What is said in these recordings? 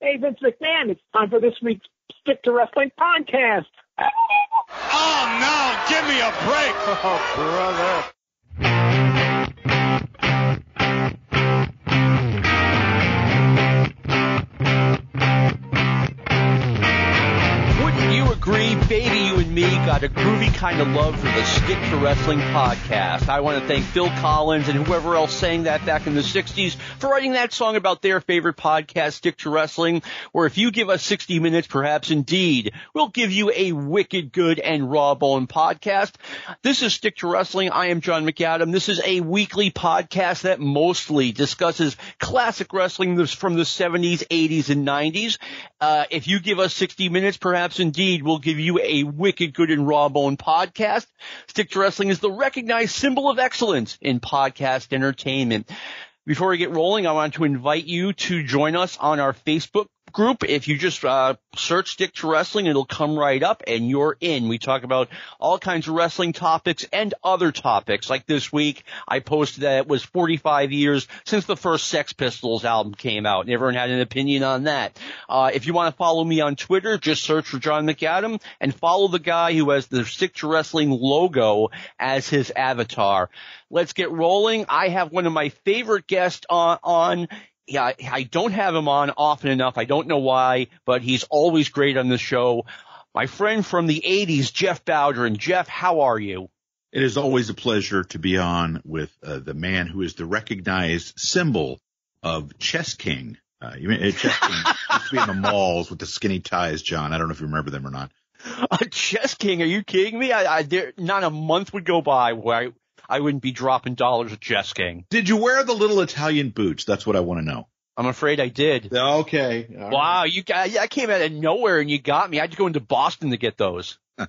Hey, Vince McMahon, it's time for this week's Stick to Wrestling podcast. Oh no, give me a break. Oh, brother. And me got a groovy kind of love for the Stick to Wrestling podcast. I want to thank Phil Collins and whoever else sang that back in the 60s for writing that song about their favorite podcast, Stick to Wrestling, where if you give us 60 minutes, perhaps indeed, we'll give you a wicked good and raw bone podcast. This is Stick to Wrestling. I am John McAdam. This is a weekly podcast that mostly discusses classic wrestling from the 70s, 80s, and 90s. Uh, if you give us 60 minutes, perhaps indeed we'll give you a wicked good and raw bone podcast. Stick to Wrestling is the recognized symbol of excellence in podcast entertainment. Before we get rolling, I want to invite you to join us on our Facebook group. If you just uh, search Stick to Wrestling, it'll come right up and you're in. We talk about all kinds of wrestling topics and other topics. Like this week, I posted that it was 45 years since the first Sex Pistols album came out, and everyone had an opinion on that. Uh, if you want to follow me on Twitter, just search for John McAdam and follow the guy who has the Stick to Wrestling logo as his avatar. Let's get rolling. I have one of my favorite guests on, on yeah, I don't have him on often enough. I don't know why, but he's always great on the show. My friend from the 80s, Jeff Bowdren. And Jeff, how are you? It is always a pleasure to be on with uh, the man who is the recognized symbol of Chess King. Uh, you mean, uh, Chess King used to be in the malls with the skinny ties, John. I don't know if you remember them or not. Uh, Chess King, are you kidding me? I, I there, not a month would go by where I, I wouldn't be dropping dollars at Chess King. Did you wear the little Italian boots? That's what I want to know. I'm afraid I did. Okay. All wow, you got, I came out of nowhere and you got me. I had to go into Boston to get those.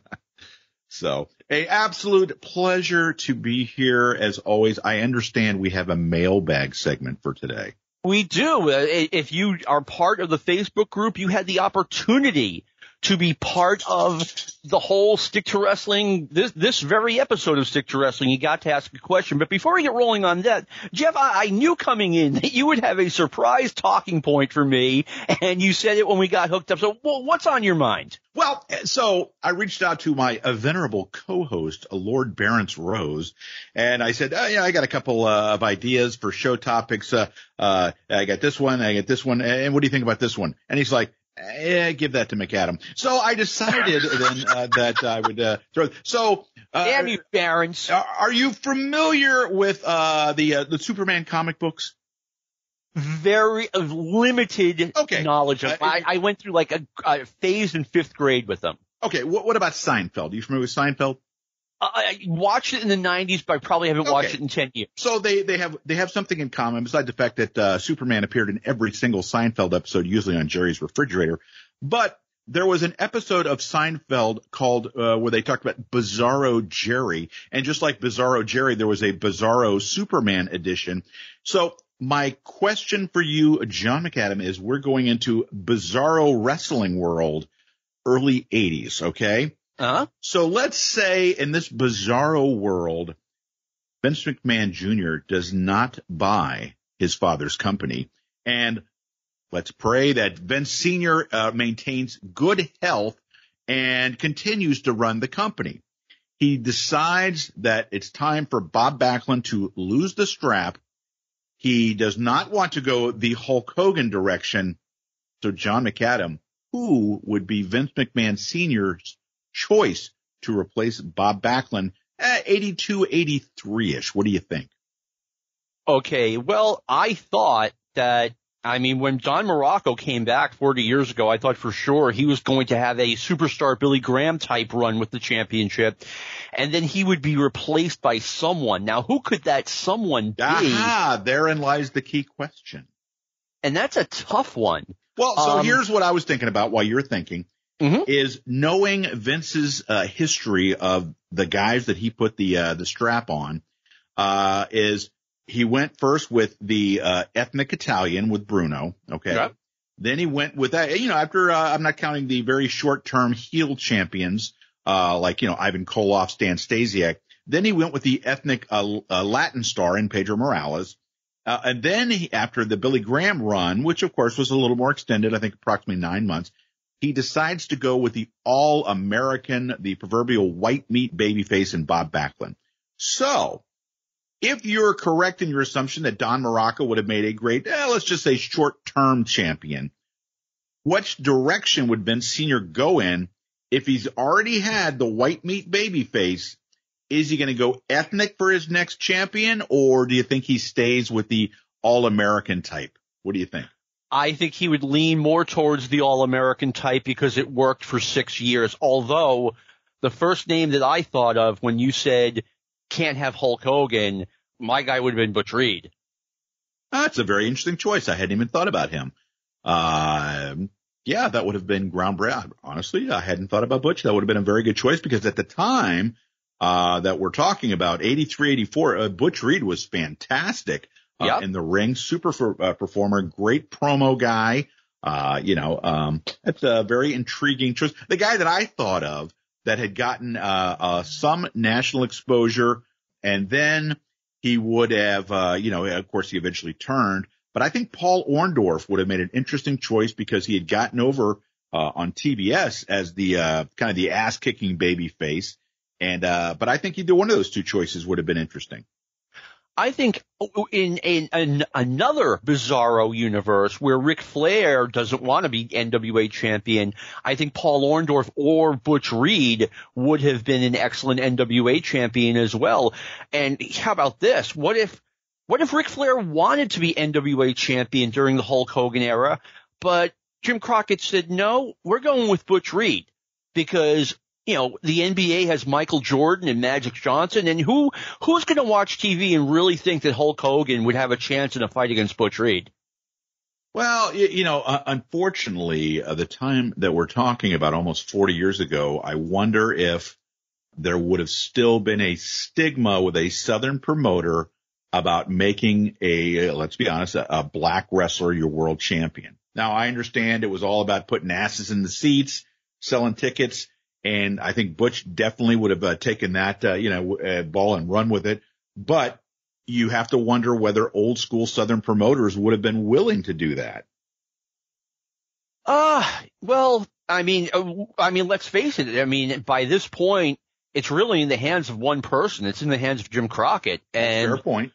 So a absolute pleasure to be here as always. I understand we have a mailbag segment for today. We do. Uh, If you are part of the Facebook group, you had the opportunity to be part of the whole Stick to Wrestling, this, this very episode of Stick to Wrestling. You got to ask a question. But before we get rolling on that, Jeff, I, I knew coming in that you would have a surprise talking point for me, and you said it when we got hooked up. So well, what's on your mind? Well, so I reached out to my uh, venerable co-host, uh, Lord Barents Rose, and I said, oh, yeah, I got a couple uh, of ideas for show topics. Uh, uh, I got this one, I got this one, and what do you think about this one? And he's like, yeah, give that to McAdam. So I decided then uh, that I would uh, throw. So, uh, Damn you, Barons. are, are you familiar with uh, the uh, the Superman comic books? Very uh, limited Okay. knowledge of. Uh, I, I went through like a, a phase in fifth grade with them. Okay, what, what about Seinfeld? Are you familiar with Seinfeld? I I watched it in the '90s, but I probably haven't watched it in ten years. So they they have they have something in common besides the fact that uh, Superman appeared in every single Seinfeld episode, usually on Jerry's refrigerator. But there was an episode of Seinfeld called uh, where they talked about Bizarro Jerry, and just like Bizarro Jerry, there was a Bizarro Superman edition. So my question for you, John McAdam, is we're going into Bizarro Wrestling World, early '80s. Okay. Huh? So let's say in this bizarro world, Vince McMahon Jr. does not buy his father's company. And let's pray that Vince Sr. Uh, maintains good health and continues to run the company. He decides that it's time for Bob Backlund to lose the strap. He does not want to go the Hulk Hogan direction. So John McAdam, who would be Vince McMahon Sr.'s choice to replace Bob Backlund at 82, 83-ish. What do you think? Okay, well, I thought that, I mean, when Don Muraco came back 40 years ago, I thought for sure he was going to have a superstar Billy Graham type run with the championship, and then he would be replaced by someone. Now, who could that someone be? Ah, therein lies the key question. And that's a tough one. Well, so Um, here's what I was thinking about while you're thinking Mhm. is knowing Vince's uh, history of the guys that he put the uh, the strap on uh, is he went first with the uh, ethnic Italian with Bruno, okay. Yeah. Then he went with that, you know, after uh, I'm not counting the very short term heel champions uh, like you know Ivan Koloff, Stan Stasiak. Then he went with the ethnic uh, uh, Latin star in Pedro Morales. Uh, and then he, after the Billy Graham run, which of course was a little more extended, I think approximately nine months, he decides to go with the all American, the proverbial white meat babyface and Bob Backlund. So if you're correct in your assumption that Don Muraco would have made a great, eh, let's just say short term champion, which direction would Vince Sr. go in if he's already had the white meat baby face? Is he going to go ethnic for his next champion or do you think he stays with the all American type? What do you think? I think he would lean more towards the all American type because it worked for six years. Although the first name that I thought of when you said can't have Hulk Hogan, my guy would have been Butch Reed. That's a very interesting choice. I hadn't even thought about him. Uh, yeah, that would have been groundbreaking. Honestly, I hadn't thought about Butch. That would have been a very good choice because at the time, uh, that we're talking about, 83, 84, uh, Butch Reed was fantastic, uh, yep. in the ring, super for, uh, performer, great promo guy. Uh, you know, um, that's a very intriguing choice. The guy that I thought of that had gotten, uh, uh, some national exposure and then he would have, uh, you know, of course he eventually turned, but I think Paul Orndorff would have made an interesting choice because he had gotten over, uh, on TBS as the, uh, kind of the ass kicking baby face. And, uh, but I think either one of those two choices would have been interesting. I think in, in, in, another bizarro universe where Ric Flair doesn't want to be NWA champion, I think Paul Orndorff or Butch Reed would have been an excellent NWA champion as well. And how about this? What if, what if Ric Flair wanted to be NWA champion during the Hulk Hogan era, but Jim Crockett said, no, we're going with Butch Reed because you know, the NBA has Michael Jordan and Magic Johnson, and who who's going to watch TV and really think that Hulk Hogan would have a chance in a fight against Butch Reed? Well, you, know, uh, unfortunately, uh, the time that we're talking about, almost 40 years ago, I wonder if there would have still been a stigma with a Southern promoter about making a, let's be honest, a, a black wrestler your world champion. Now, I understand it was all about putting asses in the seats, selling tickets and I think Butch definitely would have uh, taken that, uh, you know, uh, ball and run with it. But you have to wonder whether old school Southern promoters would have been willing to do that. Uh, well, I mean, uh, I mean, let's face it. I mean, by this point, it's really in the hands of one person. It's in the hands of Jim Crockett. And, Fair point.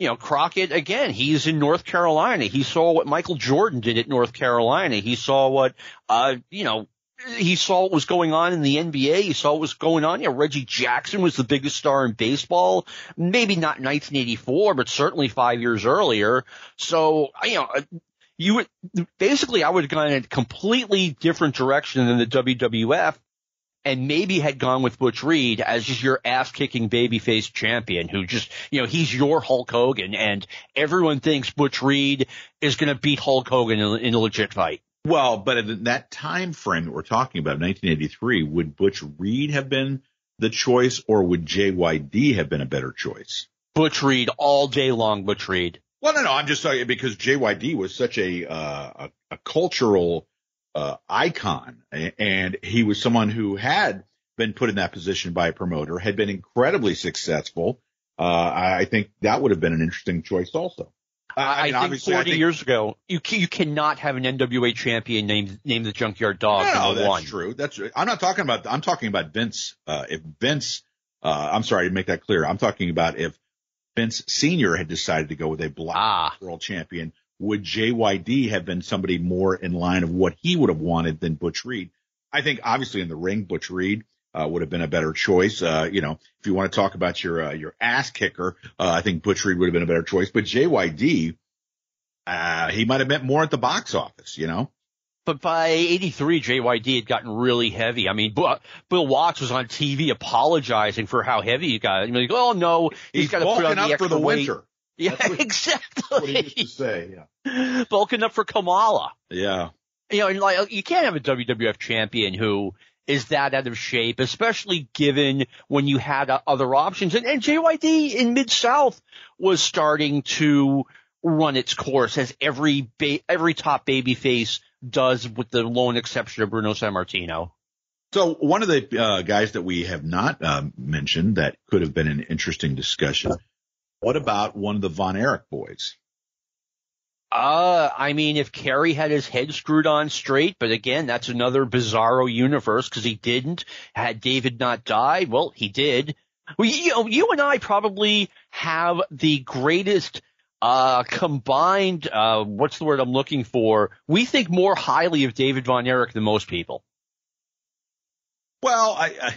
You know, Crockett, again, he's in North Carolina. He saw what Michael Jordan did at North Carolina. He saw what, uh, you know, he saw what was going on in the NBA. He saw what was going on. Yeah, Reggie Jackson was the biggest star in baseball. Maybe not 1984, but certainly five years earlier. So, you know, uh, you would, basically I would have gone in a completely different direction than the WWF and maybe had gone with Butch Reed as just your ass kicking babyface champion who just, you know, he's your Hulk Hogan and everyone thinks Butch Reed is going to beat Hulk Hogan in, in a legit fight. Well, but in that time frame that we're talking about, 1983, would Butch Reed have been the choice or would JYD have been a better choice? Butch Reed all day long, Butch Reed. Well, no, no, I'm just saying because JYD was such a, uh, a, a, cultural, uh, icon and he was someone who had been put in that position by a promoter, had been incredibly successful. Uh, I think that would have been an interesting choice also. I, mean, I think 40 I think, years ago, you can, you cannot have an NWA champion named named the Junkyard Dog. No, that's one. true. That's true. I'm not talking about. I'm talking about Vince. Uh, if Vince, uh, I'm sorry to make that clear. I'm talking about if Vince Senior had decided to go with a black ah. world champion, would JYD have been somebody more in line of what he would have wanted than Butch Reed? I think obviously in the ring, Butch Reed uh, would have been a better choice. Uh, you know, if you want to talk about your, uh, your ass kicker, uh, I think Butch Reed would have been a better choice, but JYD, uh, he might have meant more at the box office, you know? But by 83, JYD had gotten really heavy. I mean, Bill Watts was on TV apologizing for how heavy he got. I mean, like, oh no, he's, he's got to put on the extra for the weight. winter. Yeah, what, exactly. what he used to say, yeah. Bulking up for Kamala. Yeah. You know, and like, you can't have a WWF champion who is that out of shape, especially given when you had uh, other options. And, and JYD in Mid South was starting to run its course as every ba- every top baby face does, with the lone exception of Bruno Sammartino. So one of the uh, guys that we have not uh, mentioned that could have been an interesting discussion. What about one of the Von Erich boys? Uh, I mean, if Kerry had his head screwed on straight, but again, that's another bizarro universe because he didn't. Had David not died, well, he did. Well, you, know, you and I probably have the greatest uh, combined, uh, what's the word I'm looking for? We think more highly of David Von Erich than most people. Well, I, I,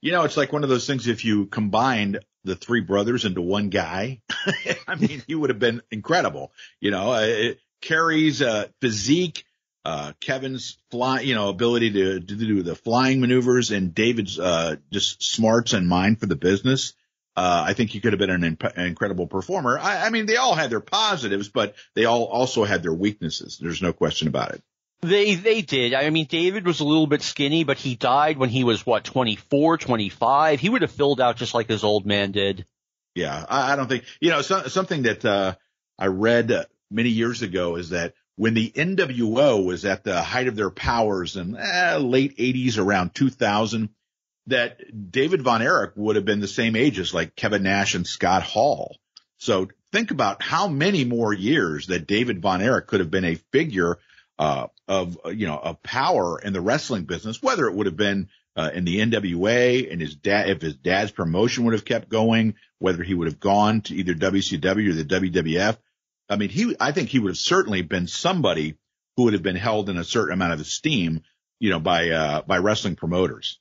you know, it's like one of those things. If you combined the three brothers into one guy, I mean, he would have been incredible. You know, uh, it, Kerry's uh, physique, uh, Kevin's fly, you know, ability to, to do the flying maneuvers, and David's uh, just smarts and mind for the business. Uh, I think he could have been an, imp- an incredible performer. I, I mean, they all had their positives, but they all also had their weaknesses. There's no question about it. They they did. I mean, David was a little bit skinny, but he died when he was what 24, 25. He would have filled out just like his old man did. Yeah, I, I don't think you know so, something that uh, I read many years ago is that when the NWO was at the height of their powers in eh, late 80s, around 2000, that David Von Erich would have been the same age as like Kevin Nash and Scott Hall. So think about how many more years that David Von Erich could have been a figure uh, of you know of power in the wrestling business, whether it would have been uh, in the NWA and his dad, if his dad's promotion would have kept going, whether he would have gone to either WCW or the WWF. I mean, he, I think he would have certainly been somebody who would have been held in a certain amount of esteem, you know, by, uh, by wrestling promoters.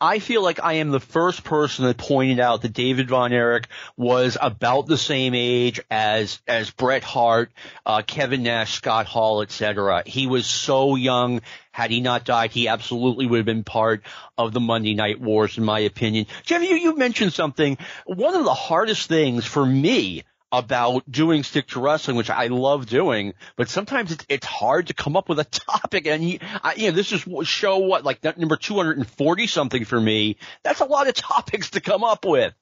I feel like I am the first person that pointed out that David Von Erich was about the same age as as Bret Hart, uh, Kevin Nash, Scott Hall, etc. He was so young. Had he not died, he absolutely would have been part of the Monday Night Wars, in my opinion. Jeff, you, you mentioned something. One of the hardest things for me about doing stick to wrestling, which I love doing, but sometimes it's, it's hard to come up with a topic. And you, I, you know, this is show what, like number 240 something for me. That's a lot of topics to come up with.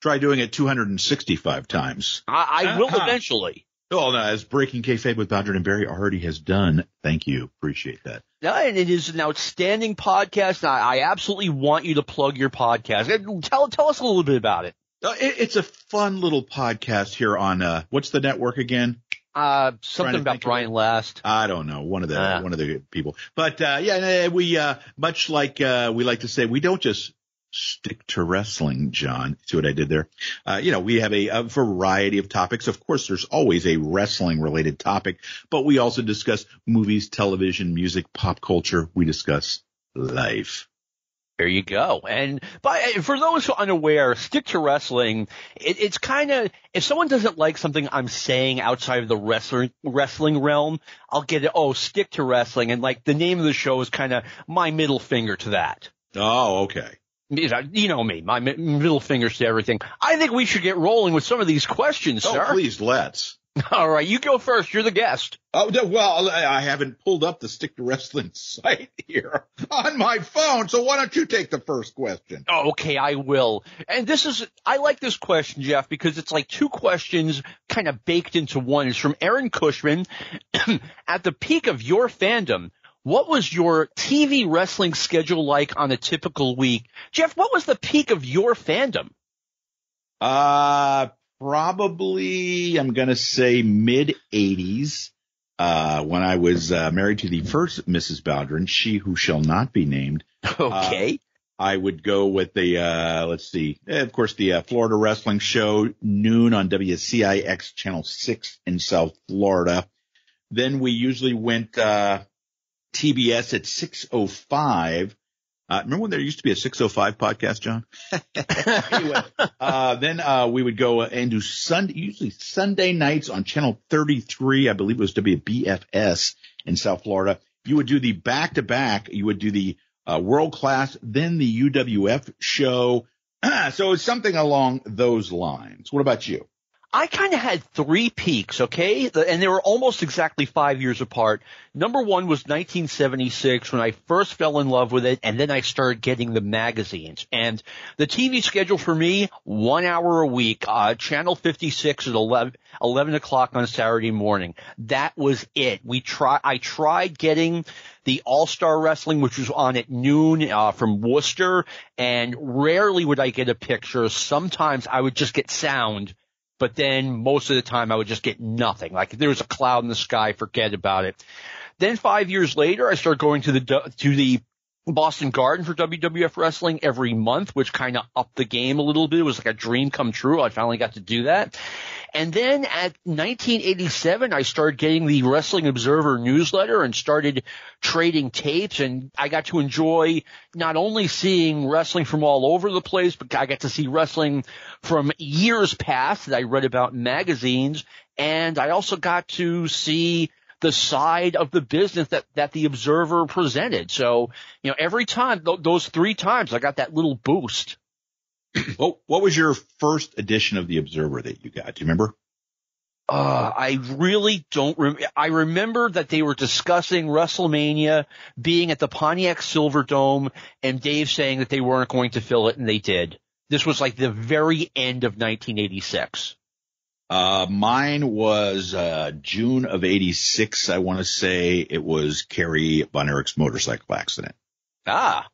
Try doing it 265 times. I, I will uh-huh. eventually. Oh, no, as Breaking Kayfabe with Bowdren and Barry already has done. Thank you. Appreciate that. Yeah, and it is an outstanding podcast. I, I absolutely want you to plug your podcast. Tell, tell us a little bit about it. Uh, it, it's a fun little podcast here on uh, what's the network again? Uh, something about Brian Last. I don't know. One of the uh. one of the people. But uh, yeah, we uh, much like uh, we like to say, we don't just stick to wrestling, John. See what I did there? Uh, you know, we have a, a, variety of topics. Of course, there's always a wrestling related topic, but we also discuss movies, television, music, pop culture. We discuss life. There you go. And by, for those who are unaware, stick to wrestling. It, it's kind of if someone doesn't like something I'm saying outside of the wrestling wrestling realm, I'll get it. Oh, stick to wrestling, and like the name of the show is kind of my middle finger to that. Oh, okay. You know me, my middle fingers to everything. I think we should get rolling with some of these questions, oh, sir. Please, let's. All right, you go first. You're the guest. Oh, well, I haven't pulled up the Stick to Wrestling site here on my phone, so why don't you take the first question? Oh, okay, I will. And this is, I like this question, Jeff, because it's like two questions kind of baked into one. It's from Aaron Cushman. At the peak of your fandom, what was your TV wrestling schedule like on a typical week? Jeff, what was the peak of your fandom? Uh, probably, I'm going to say mid 80s. Uh, when I was uh, married to the first Mrs. Bowdren, she who shall not be named. Okay. Uh, I would go with the, uh, let's see, eh, of course, the uh, Florida Wrestling Show, noon on WCIX Channel 6 in South Florida. Then we usually went, uh, TBS at 605 uh, remember when there used to be a 605 podcast, John? anyway, uh, then, uh, we would go and do Sunday, usually Sunday nights on channel 33. I believe it was WBFS in South Florida. You would do the back to back. You would do the, uh, world class, then the UWF show. so it's something along those lines. What about you? I kind of had three peaks, okay? And they were almost exactly five years apart. Number one was 1976 when I first fell in love with it and then I started getting the magazines. And the TV schedule for me, one hour a week, uh, channel 56 at 11, 11 o'clock on Saturday morning. That was it. We try, I tried getting the All-Star Wrestling, which was on at noon, uh, from Worcester, and rarely would I get a picture. Sometimes I would just get sound but then most of the time I would just get nothing. Like if there was a cloud in the sky, forget about it. Then five years later, I started going to the, to the Boston Garden for WWF wrestling every month, which kind of upped the game a little bit. It was like a dream come true. I finally got to do that. And then at 1987, I started getting the Wrestling Observer newsletter and started trading tapes and I got to enjoy not only seeing wrestling from all over the place, but I got to see wrestling from years past that I read about in magazines. And I also got to see the side of the business that, that the observer presented. So, you know, every time, th- those three times, I got that little boost. Well, what was your first edition of the Observer that you got? Do you remember? Uh, I really don't. Re- I remember that they were discussing WrestleMania being at the Pontiac Silverdome, and Dave saying that they weren't going to fill it, and they did. This was like the very end of 1986. Uh, mine was, uh, June of 86. I want to say it was Kerry Von Erich's motorcycle accident. Ah.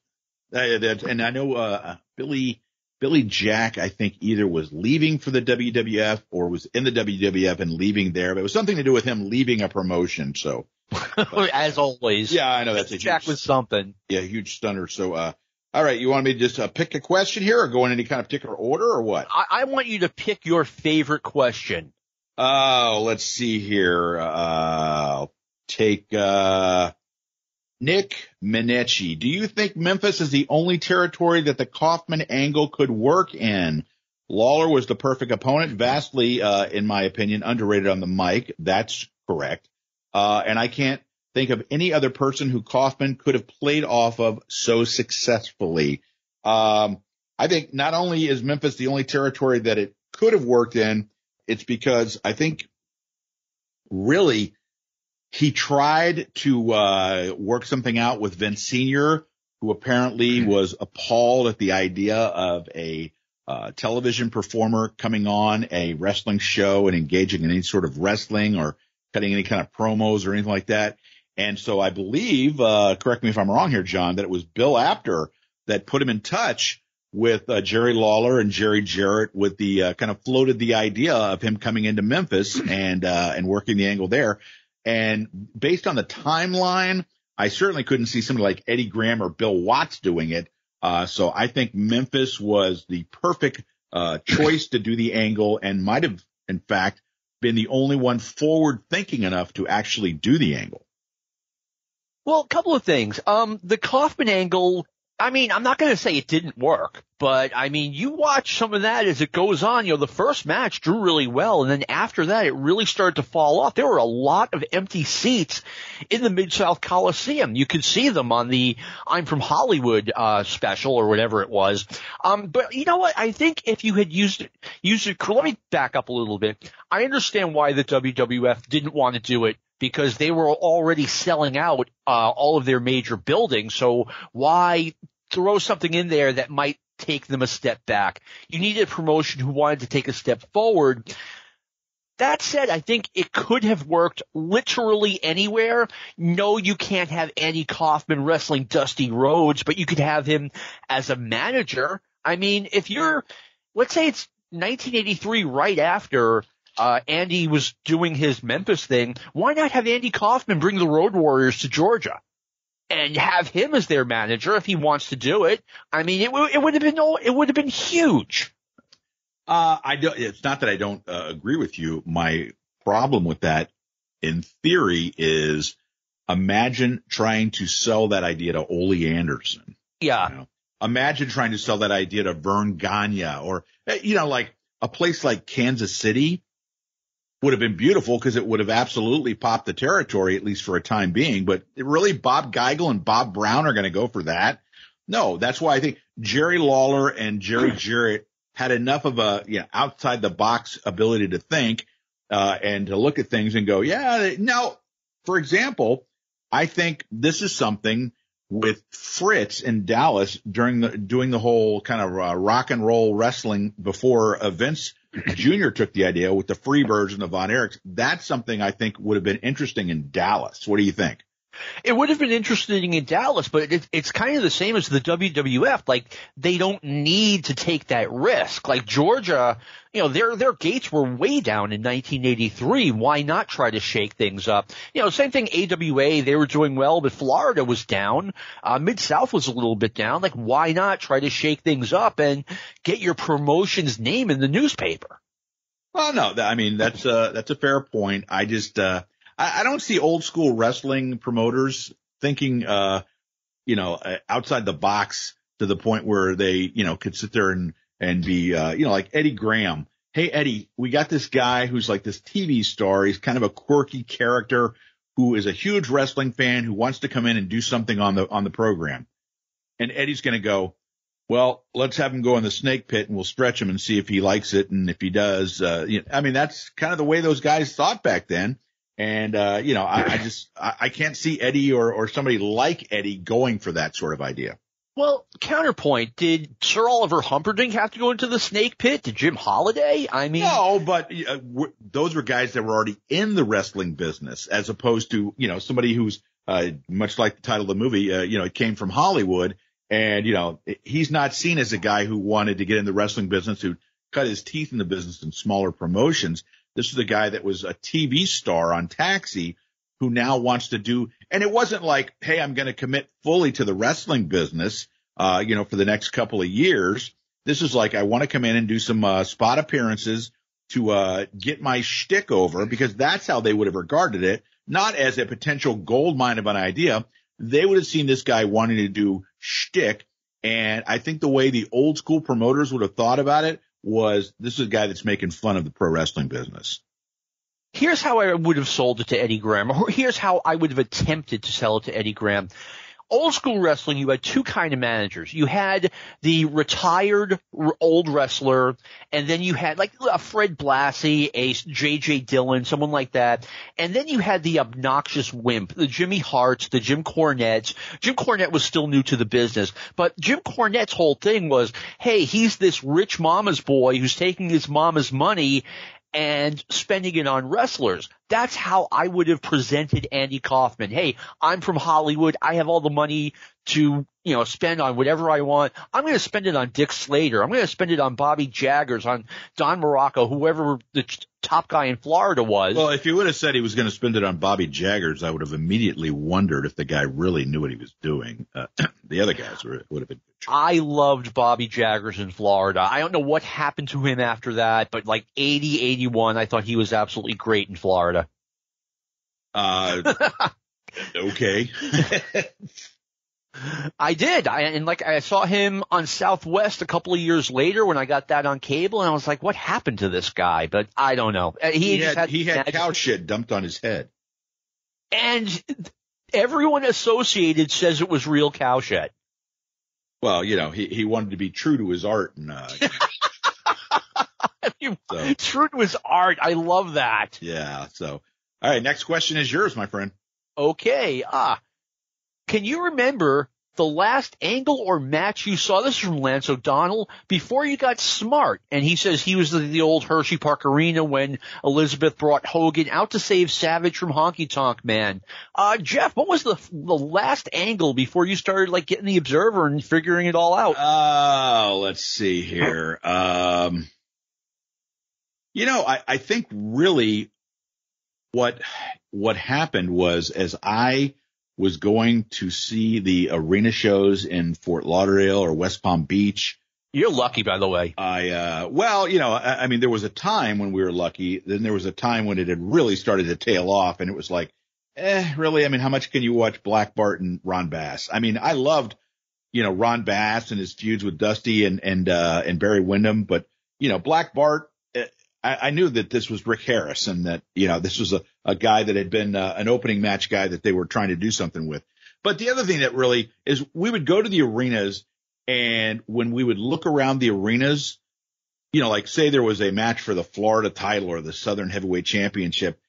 Uh, that, and I know, uh, Billy, Billy Jack, I think either was leaving for the WWF or was in the WWF and leaving there, but it was something to do with him leaving a promotion. So, as always. Yeah, I know that's a Jack huge, was something. Yeah, huge stunner. So, uh, all right, you want me to just uh, pick a question here or go in any kind of particular order or what? I, I want you to pick your favorite question. Oh, let's see here. Uh, I'll take, uh, Nick Minechi. Do you think Memphis is the only territory that the Kaufman angle could work in? Lawler was the perfect opponent, vastly, uh, in my opinion, underrated on the mic. That's correct. Uh, and I can't think of any other person who Kaufman could have played off of so successfully. Um, I think not only is Memphis the only territory that it could have worked in, it's because I think really he tried to uh, work something out with Vince Senior, who apparently mm-hmm. was appalled at the idea of a uh, television performer coming on a wrestling show and engaging in any sort of wrestling or cutting any kind of promos or anything like that. And so I believe, uh, correct me if I'm wrong here, John, that it was Bill Apter that put him in touch with uh, Jerry Lawler and Jerry Jarrett with the uh, kind of floated the idea of him coming into Memphis and uh, and working the angle there. And based on the timeline, I certainly couldn't see somebody like Eddie Graham or Bill Watts doing it. Uh, so I think Memphis was the perfect uh, choice to do the angle and might have, in fact, been the only one forward thinking enough to actually do the angle. Well, a couple of things. Um, the Kaufman angle I mean, I'm not going to say it didn't work, but I mean, you watch some of that as it goes on. You know, the first match drew really well, and then after that, it really started to fall off. There were a lot of empty seats in the Mid South Coliseum. You could see them on the "I'm from Hollywood" uh, special or whatever it was. Um, but you know what? I think if you had used it, used it. Let me back up a little bit. I understand why the WWF didn't want to do it because they were already selling out uh, all of their major buildings. So why throw something in there that might take them a step back? You needed a promotion who wanted to take a step forward. That said, I think it could have worked literally anywhere. No, you can't have Andy Kaufman wrestling Dusty Rhodes, but you could have him as a manager. I mean, if you're, let's say it's 1983 right after uh, Andy was doing his Memphis thing, why not have Andy Kaufman bring the Road Warriors to Georgia? And have him as their manager if he wants to do it. I mean, it, it would have been, it would have been huge. Uh, I don't, it's not that I don't uh, agree with you. My problem with that in theory is imagine trying to sell that idea to Ole Anderson. Yeah. You know? Imagine trying to sell that idea to Verne Gagne or, eh, you know, like a place like Kansas City would have been beautiful because it would have absolutely popped the territory, at least for a time being. But really, Bob Geigel and Bob Brown are going to go for that. No, that's why I think Jerry Lawler and Jerry Jarrett had enough of a you know, outside the box ability to think uh, and to look at things and go, yeah. Now, for example, I think this is something with Fritz in Dallas during the doing the whole kind of uh, rock and roll wrestling before Vince Jr. took the idea with the free version of Von Erichs. That's something I think would have been interesting in Dallas. What do you think? It would have been interesting in Dallas, but it, it's kind of the same as the WWF. Like they don't need to take that risk. Like Georgia, you know, their their gates were way down in 1983. Why not try to shake things up? You know, same thing. AWA, they were doing well, but Florida was down. Uh, Mid South was a little bit down. Like, why not try to shake things up and get your promotion's name in the newspaper? Well, no, I mean that's a that's a fair point. I just uh, I, I don't see old school wrestling promoters thinking, uh, you know, uh, outside the box to the point where they, you know, could sit there and, and be, uh, you know, like Eddie Graham. Hey, Eddie, we got this guy who's like this TV star. He's kind of a quirky character who is a huge wrestling fan who wants to come in and do something on the, on the program. And Eddie's going to go, well, let's have him go in the snake pit and we'll stretch him and see if he likes it. And if he does, uh, you know, I mean, that's kind of the way those guys thought back then. And, uh, you know, I, I just, I, I can't see Eddie or, or somebody like Eddie going for that sort of idea. Well, counterpoint, did Sir Oliver Humperdinck have to go into the snake pit? Did Jim Holiday? I mean. No, but uh, w- those were guys that were already in the wrestling business as opposed to, you know, somebody who's, uh, much like the title of the movie, uh, you know, it came from Hollywood and, you know, he's not seen as a guy who wanted to get in the wrestling business, who cut his teeth in the business in smaller promotions. This is a guy that was a TV star on Taxi who now wants to do, and it wasn't like, Hey, I'm going to commit fully to the wrestling business, uh, you know, for the next couple of years. This is like, I want to come in and do some, uh, spot appearances to, uh, get my shtick over because that's how they would have regarded it, not as a potential gold mine of an idea. They would have seen this guy wanting to do shtick. And I think the way the old school promoters would have thought about it was this is a guy that's making fun of the pro wrestling business. Here's how I would have sold it to Eddie Graham, or here's how I would have attempted to sell it to Eddie Graham old school wrestling, you had two kind of managers. You had the retired old wrestler, and then you had like a Fred Blassie, a J.J. Dillon, someone like that. And then you had the obnoxious wimp, the Jimmy Harts, the Jim Cornettes. Jim Cornette was still new to the business, but Jim Cornette's whole thing was, hey, he's this rich mama's boy who's taking his mama's money and spending it on wrestlers. That's how I would have presented Andy Kaufman. Hey, I'm from Hollywood. I have all the money to, you know, spend on whatever I want. I'm going to spend it on Dick Slater. I'm going to spend it on Bobby Jaggers, on Don Muraco, whoever the top guy in Florida was. Well, if he would have said he was going to spend it on Bobby Jaggers, I would have immediately wondered if the guy really knew what he was doing. Uh, the other guys were, would have been. I loved Bobby Jaggers in Florida. I don't know what happened to him after that, but like 80, 81, I thought he was absolutely great in Florida. Uh, okay. I did. I and like I saw him on Southwest a couple of years later when I got that on cable, and I was like, "What happened to this guy?" But I don't know. Uh, he, he had, had, he had cow shit dumped on his head, and everyone associated says it was real cow shit. Well, you know, he he wanted to be true to his art, and uh, so. true to his art. I love that. Yeah. So, all right, next question is yours, my friend. Okay. Ah, can you remember the last angle or match you saw? This is from Lance O'Donnell before you got smart. And he says he was the, the old Hershey Park Arena when Elizabeth brought Hogan out to save Savage from Honky Tonk Man. Uh, Jeff, what was the, the last angle before you started like getting the observer and figuring it all out? Oh, uh, let's see here. Um, you know, I, I think really what, what happened was as I, was going to see the arena shows in Fort Lauderdale or West Palm Beach. You're lucky, by the way. I, uh, well, you know, I, I mean, there was a time when we were lucky. Then there was a time when it had really started to tail off and it was like, eh, really? I mean, how much can you watch Black Bart and Ron Bass? I mean, I loved, you know, Ron Bass and his feuds with Dusty and, and, uh, and Barry Windham, but, you know, Black Bart, I, I knew that this was Rick Harris and that, you know, this was a, a guy that had been uh, an opening match guy that they were trying to do something with. But the other thing that really is we would go to the arenas and when we would look around the arenas, you know, like say there was a match for the Florida title or the Southern Heavyweight Championship,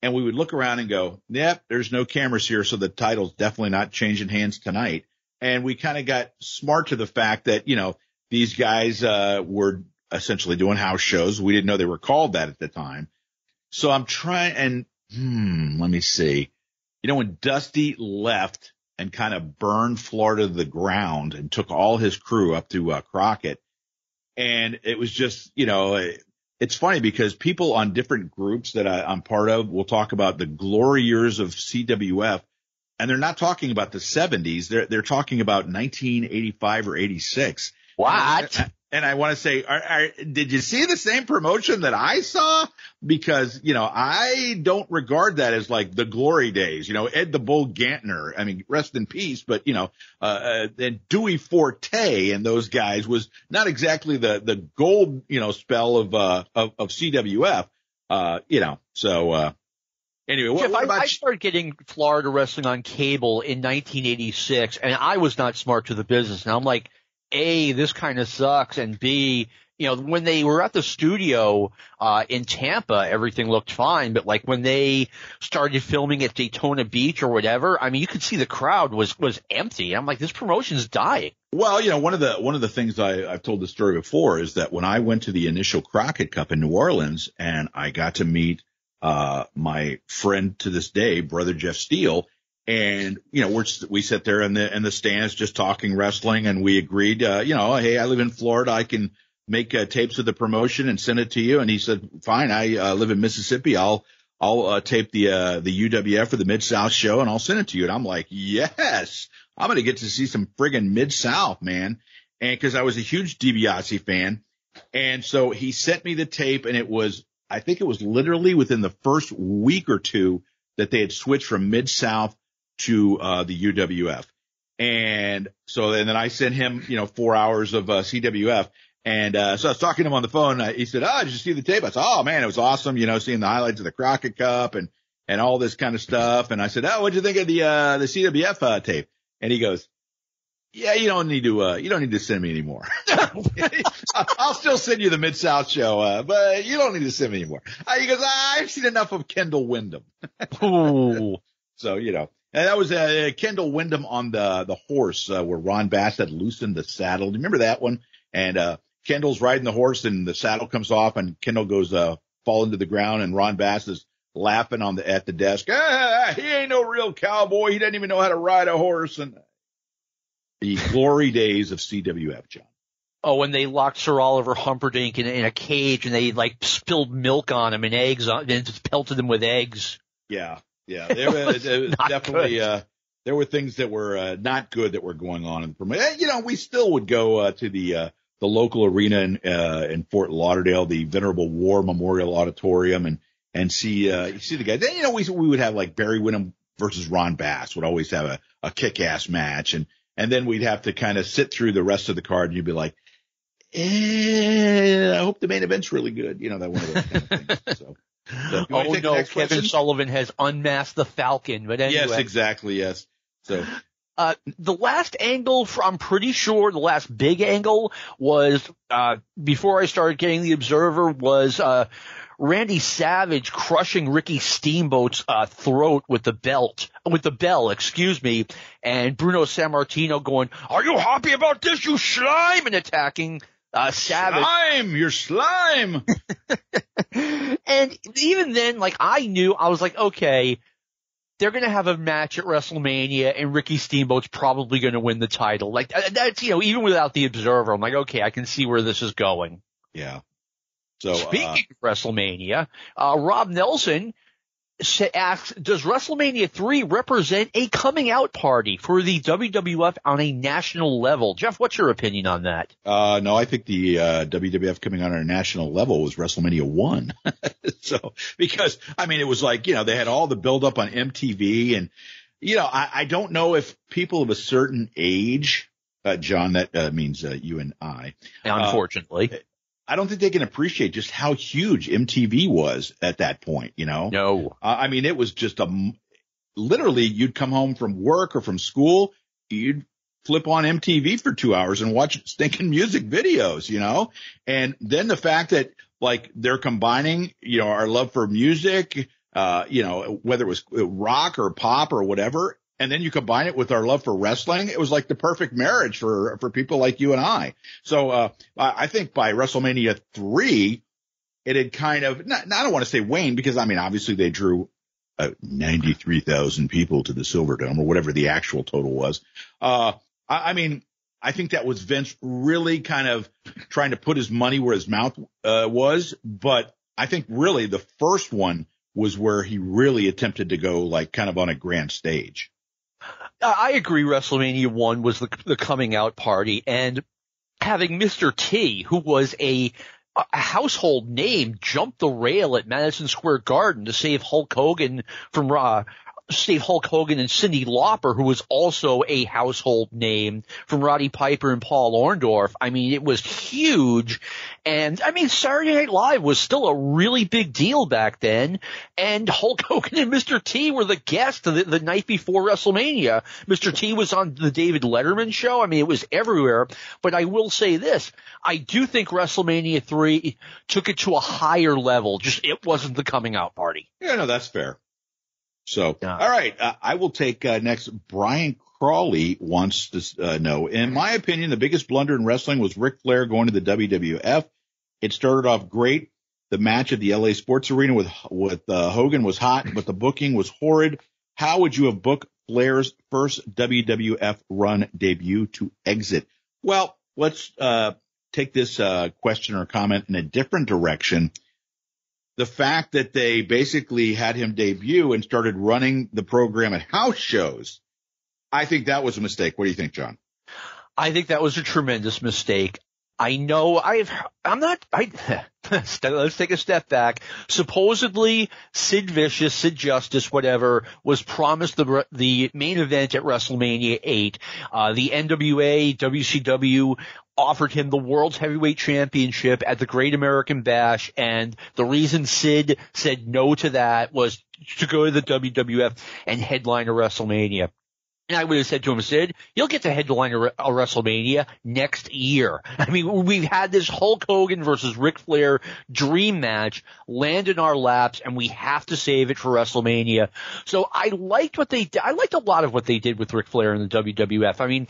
and we would look around and go, yep, there's no cameras here, so the title's definitely not changing hands tonight. And we kind of got smart to the fact that, you know, these guys, uh, were essentially doing house shows. We didn't know they were called that at the time. So I'm trying and, hmm, let me see. you know, when Dusty left and kind of burned Florida to the ground and took all his crew up to uh, Crockett. And it was just, you know, it's funny because people on different groups that I, I'm part of will talk about the glory years of CWF and they're not talking about the 70s. They're, they're talking about 1985 or 86. What? And I want to say, are, are, did you see the same promotion that I saw? Because, you know, I don't regard that as like the glory days, you know, Ed the Bull Gantner. I mean, rest in peace, but you know, uh, uh, and Dewey Forte and those guys was not exactly the, the gold, you know, spell of, uh, of, of CWF. Uh, you know, so, uh, Anyway, what, Jeff, what I, I started getting Florida wrestling on cable in 1986, and I was not smart to the business. And I'm like, A, this kind of sucks, and B, you know, when they were at the studio uh, in Tampa, everything looked fine. But like when they started filming at Daytona Beach or whatever, I mean, you could see the crowd was was empty. I'm like, this promotion's dying. Well, you know, one of the one of the things I, I've told the story before is that when I went to the initial Crockett Cup in New Orleans and I got to meet uh, my friend to this day, brother Jeff Steele. And, you know, we're, we sit there in the, in the stands just talking wrestling and we agreed, uh, you know, Hey, I live in Florida. I can make uh, tapes of the promotion and send it to you. And he said, fine. I uh, live in Mississippi. I'll, I'll uh, tape the, uh, the UWF or the Mid South show and I'll send it to you. And I'm like, yes, I'm going to get to see some friggin' Mid South, man. And cause I was a huge DiBiase fan. And so he sent me the tape and it was I think it was literally within the first week or two that they had switched from Mid South to uh, the UWF. And so, and then I sent him, you know, four hours of uh, CWF. And uh, so I was talking to him on the phone. He said, "Oh, did you see the tape?" I said, "Oh man, it was awesome. You know, seeing the highlights of the Crockett Cup and and all this kind of stuff." And I said, "Oh, what'd you think of the uh, the CWF uh, tape?" And he goes, yeah, you don't need to, uh, you don't need to send me anymore. I'll still send you the Mid South show, uh, but you don't need to send me anymore. Uh, he goes, I've seen enough of Kendall Windham. Ooh. so, you know, and that was, uh, Kendall Windham on the, the horse, uh, where Ron Bass had loosened the saddle. Do you remember that one? And, uh, Kendall's riding the horse and the saddle comes off and Kendall goes, uh, falling to the ground and Ron Bass is laughing on the, at the desk. Ah, he ain't no real cowboy. He doesn't even know how to ride a horse. And, the glory days of CWF, John. Oh, when they locked Sir Oliver Humperdinck in, in a cage and they like spilled milk on him and eggs on, and just pelted him with eggs. Yeah, yeah, there was, there was definitely uh, there were things that were uh, not good that were going on in the promotion. You know, we still would go uh, to the uh, the local arena in uh, in Fort Lauderdale, the Venerable War Memorial Auditorium, and and see uh, see the guys. Then you know we we would have like Barry Windham versus Ron Bass would always have a, a kick ass match, and and then we'd have to kind of sit through the rest of the card and you'd be like, eh, I hope the main event's really good. You know, that one of those kind of things. So. So, oh no, Kevin question? Sullivan has unmasked the Falcon. But anyway. Yes, exactly. Yes. So. Uh, the last angle, for, I'm pretty sure the last big angle was, uh, before I started getting the Observer was, uh, Randy Savage crushing Ricky Steamboat's uh, throat with the belt, with the bell, excuse me, and Bruno Sammartino going, "Are you happy about this, you slime?" and attacking uh, Savage. Slime, you're slime. and even then, like I knew, I was like, okay, they're going to have a match at WrestleMania and Ricky Steamboat's probably going to win the title. Like that's, you know, even without the observer, I'm like, okay, I can see where this is going. Yeah. So speaking uh, of WrestleMania, uh, Rob Nelson asks, does WrestleMania 3 represent a coming out party for the WWF on a national level? Jeff, what's your opinion on that? Uh, no, I think the, uh, WWF coming out on a national level was WrestleMania 1. so, because, I mean, it was like, you know, they had all the build up on MTV and, you know, I, I don't know if people of a certain age, uh, John, that uh, means uh, you and I. Unfortunately. Uh, I don't think they can appreciate just how huge MTV was at that point, you know? No. Uh, I mean, it was just a, literally you'd come home from work or from school, you'd flip on MTV for two hours and watch stinking music videos, you know? And then the fact that like they're combining, you know, our love for music, uh, you know, whether it was rock or pop or whatever, and then you combine it with our love for wrestling, it was like the perfect marriage for for people like you and I. So uh, I think by WrestleMania three, it had kind of not, I don't want to say waned because I mean obviously they drew uh, 93,000 people to the Silverdome or whatever the actual total was. Uh, I, I mean, I think that was Vince really kind of trying to put his money where his mouth uh, was. But I think really the first one was where he really attempted to go like kind of on a grand stage. I agree. WrestleMania one was the, the coming out party and having Mr. T, who was a, a household name, jump the rail at Madison Square Garden to save Hulk Hogan from uh, Steve Hulk Hogan and Cyndi Lauper, who was also a household name from Roddy Piper and Paul Orndorff. I mean, it was huge. And I mean, Saturday Night Live was still a really big deal back then. And Hulk Hogan and Mr. T were the guests the, the night before WrestleMania. Mr. T was on the David Letterman show. I mean, it was everywhere. But I will say this. I do think WrestleMania 3 took it to a higher level. Just it wasn't the coming out party. Yeah, no, that's fair. So, yeah. all right, uh, I will take uh, next. Brian Crawley wants to uh, know, in my opinion, the biggest blunder in wrestling was Ric Flair going to the WWF. It started off great. The match at the LA Sports Arena with with uh, Hogan was hot, but the booking was horrid. How would you have booked Flair's first WWF run debut to exit? Well, let's uh, take this uh, question or comment in a different direction the fact that they basically had him debut and started running the program at house shows, I think that was a mistake. What do you think, John? I think that was a tremendous mistake. I know I've, I'm not, I, let's take a step back. Supposedly Sid Vicious, Sid Justice, whatever, was promised the, the main event at WrestleMania 8. Uh, the NWA, WCW offered him the world's heavyweight championship at the Great American Bash. And the reason Sid said no to that was to go to the WWF and headline a WrestleMania. And I would have said to him, Sid, you'll get to headline a WrestleMania next year. I mean, we've had this Hulk Hogan versus Ric Flair dream match land in our laps and we have to save it for WrestleMania. So I liked what they did. I liked a lot of what they did with Ric Flair in the WWF. I mean,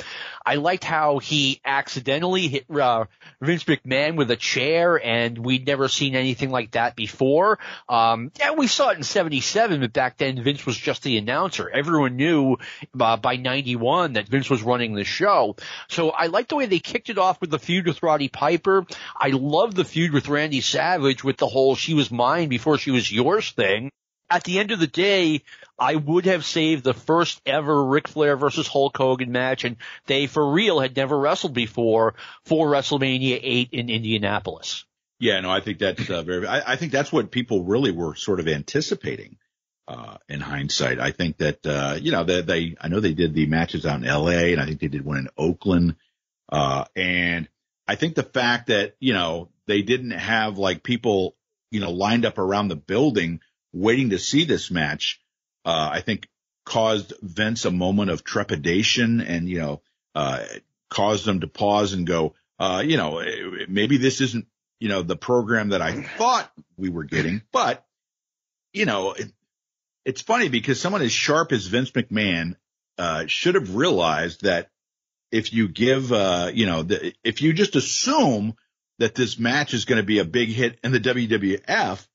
I liked how he accidentally hit uh, Vince McMahon with a chair and we'd never seen anything like that before. Um, yeah, we saw it in 77, but back then Vince was just the announcer. Everyone knew, uh, by 91 that Vince was running the show. So I like the way they kicked it off with the feud with Roddy Piper. I love the feud with Randy Savage with the whole she was mine before she was yours thing. At the end of the day, I would have saved the first ever Ric Flair versus Hulk Hogan match, and they for real had never wrestled before for WrestleMania 8 in Indianapolis. Yeah, no, I think that's uh, very. I, I think that's what people really were sort of anticipating uh, in hindsight. I think that, uh, you know, they, they, I know they did the matches out in LA and I think they did one in Oakland. Uh, and I think the fact that, you know, they didn't have like people, you know, lined up around the building waiting to see this match, uh, I think caused Vince a moment of trepidation and, you know, uh, caused them to pause and go, uh, you know, maybe this isn't, you know, the program that I thought we were getting, but, you know, it's funny because someone as sharp as Vince McMahon uh, should have realized that if you give, uh, you know, the, if you just assume that this match is going to be a big hit in the WWF,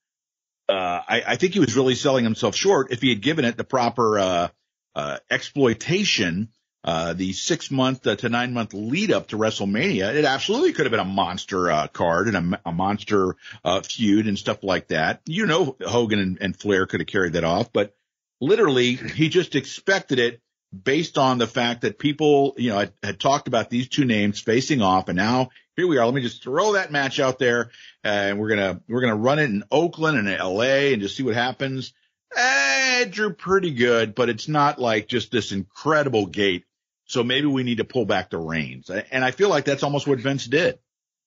uh, I, I, think he was really selling himself short if he had given it the proper uh, uh, exploitation. Uh, the six month to nine month lead up to WrestleMania, it absolutely could have been a monster card and a, a monster feud and stuff like that. You know, Hogan and, and Flair could have carried that off, but literally he just expected it based on the fact that people, you know, had, had, talked about these two names facing off, and now here we are. Let me just throw that match out there, and we're gonna we're gonna run it in Oakland and L.A. and just see what happens. Eh, it drew pretty good, but it's not like just this incredible gate. So maybe we need to pull back the reins, and I feel like that's almost what Vince did.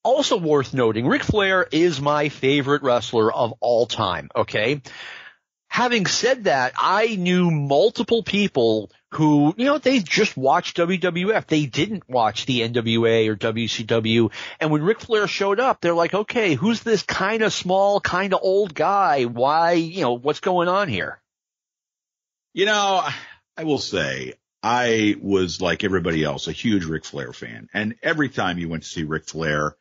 Also worth noting, Ric Flair is my favorite wrestler of all time. Okay. Having said that, I knew multiple people who, you know, they just watched WWF. They didn't watch the NWA or WCW. And when Ric Flair showed up, they're like, okay, who's this kind of small, kind of old guy? Why, you know, what's going on here? You know, I will say I was like everybody else, a huge Ric Flair fan. And every time you went to see Ric Flair,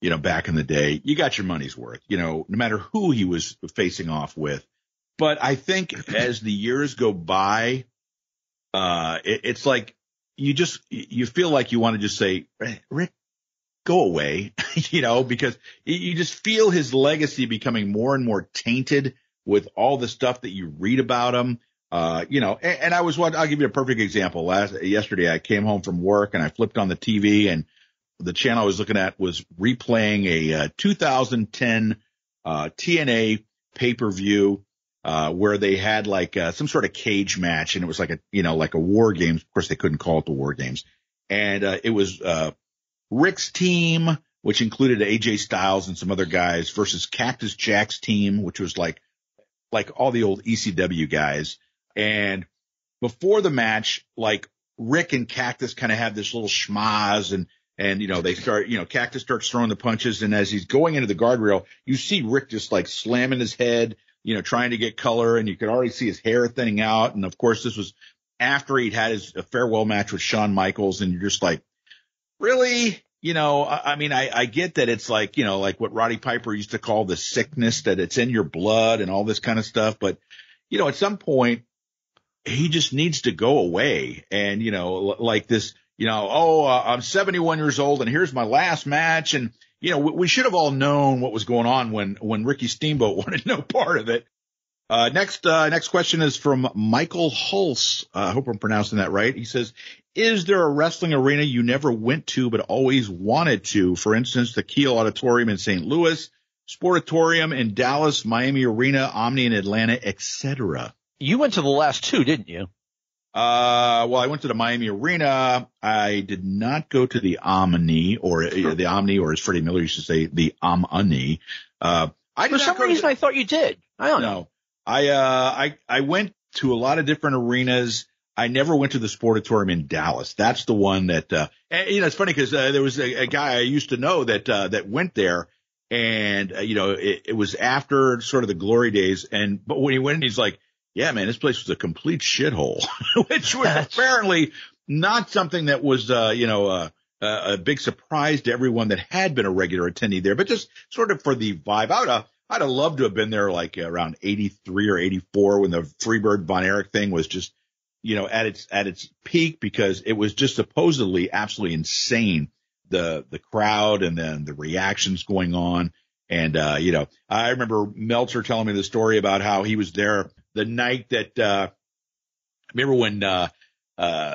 you know, back in the day, you got your money's worth. You know, no matter who he was facing off with, but I think as the years go by, uh, it, it's like you just you feel like you want to just say, Rick, go away, you know, because you just feel his legacy becoming more and more tainted with all the stuff that you read about him. Uh, you know, and, and I was what I'll give you a perfect example. Last yesterday, I came home from work and I flipped on the TV, and the channel I was looking at was replaying a uh, 2010 uh, TNA pay per view uh, where they had like uh, some sort of cage match, and it was like a you know like a war games. Of course, they couldn't call it the war games, and uh, it was uh, Rick's team, which included AJ Styles and some other guys, versus Cactus Jack's team, which was like like all the old ECW guys. And before the match, like Rick and Cactus kind of have this little schmaz and, and, you know, they start, you know, Cactus starts throwing the punches. And as he's going into the guardrail, you see Rick just like slamming his head, you know, trying to get color and you could already see his hair thinning out. And of course, this was after he'd had his farewell match with Shawn Michaels. And you're just like, really? You know, I, I mean, I, I get that it's like, you know, like what Roddy Piper used to call the sickness that it's in your blood and all this kind of stuff. But, you know, at some point he just needs to go away. And, you know, like this, you know, oh, uh, I'm 71 years old and here's my last match. And, you know, we, we should have all known what was going on when, when Ricky Steamboat wanted no part of it. Uh, next, uh, next question is from Michael Hulse. Uh, I hope I'm pronouncing that right. He says, is there a wrestling arena you never went to but always wanted to? For instance, the Kiel Auditorium in St. Louis, Sportatorium in Dallas, Miami Arena, Omni in Atlanta, etc. You went to the last two, didn't you? Uh, well, I went to the Miami Arena. I did not go to the Omni or uh, the Omni, or as Freddie Miller used to say, the Omni. Uh, I for some reason I thought you did. I don't know. I uh, I I went to a lot of different arenas. I never went to the Sportatorium in Dallas. That's the one that, uh, and, you know, it's funny because, uh, there was a, a, guy I used to know that, uh, that went there and, uh, you know, it, it, was after sort of the glory days. And, but when he went, he's like, yeah, man, this place was a complete shithole, which was apparently not something that was, uh, you know, uh, a big surprise to everyone that had been a regular attendee there, but just sort of for the vibe. I would have, I'd have loved to have been there like around 83 or 84 when the Freebird Von Erich thing was just you know, at its, at its peak because it was just supposedly absolutely insane. The, the crowd and then the reactions going on. And, uh, you know, I remember Meltzer telling me the story about how he was there the night that, uh, remember when, uh, uh,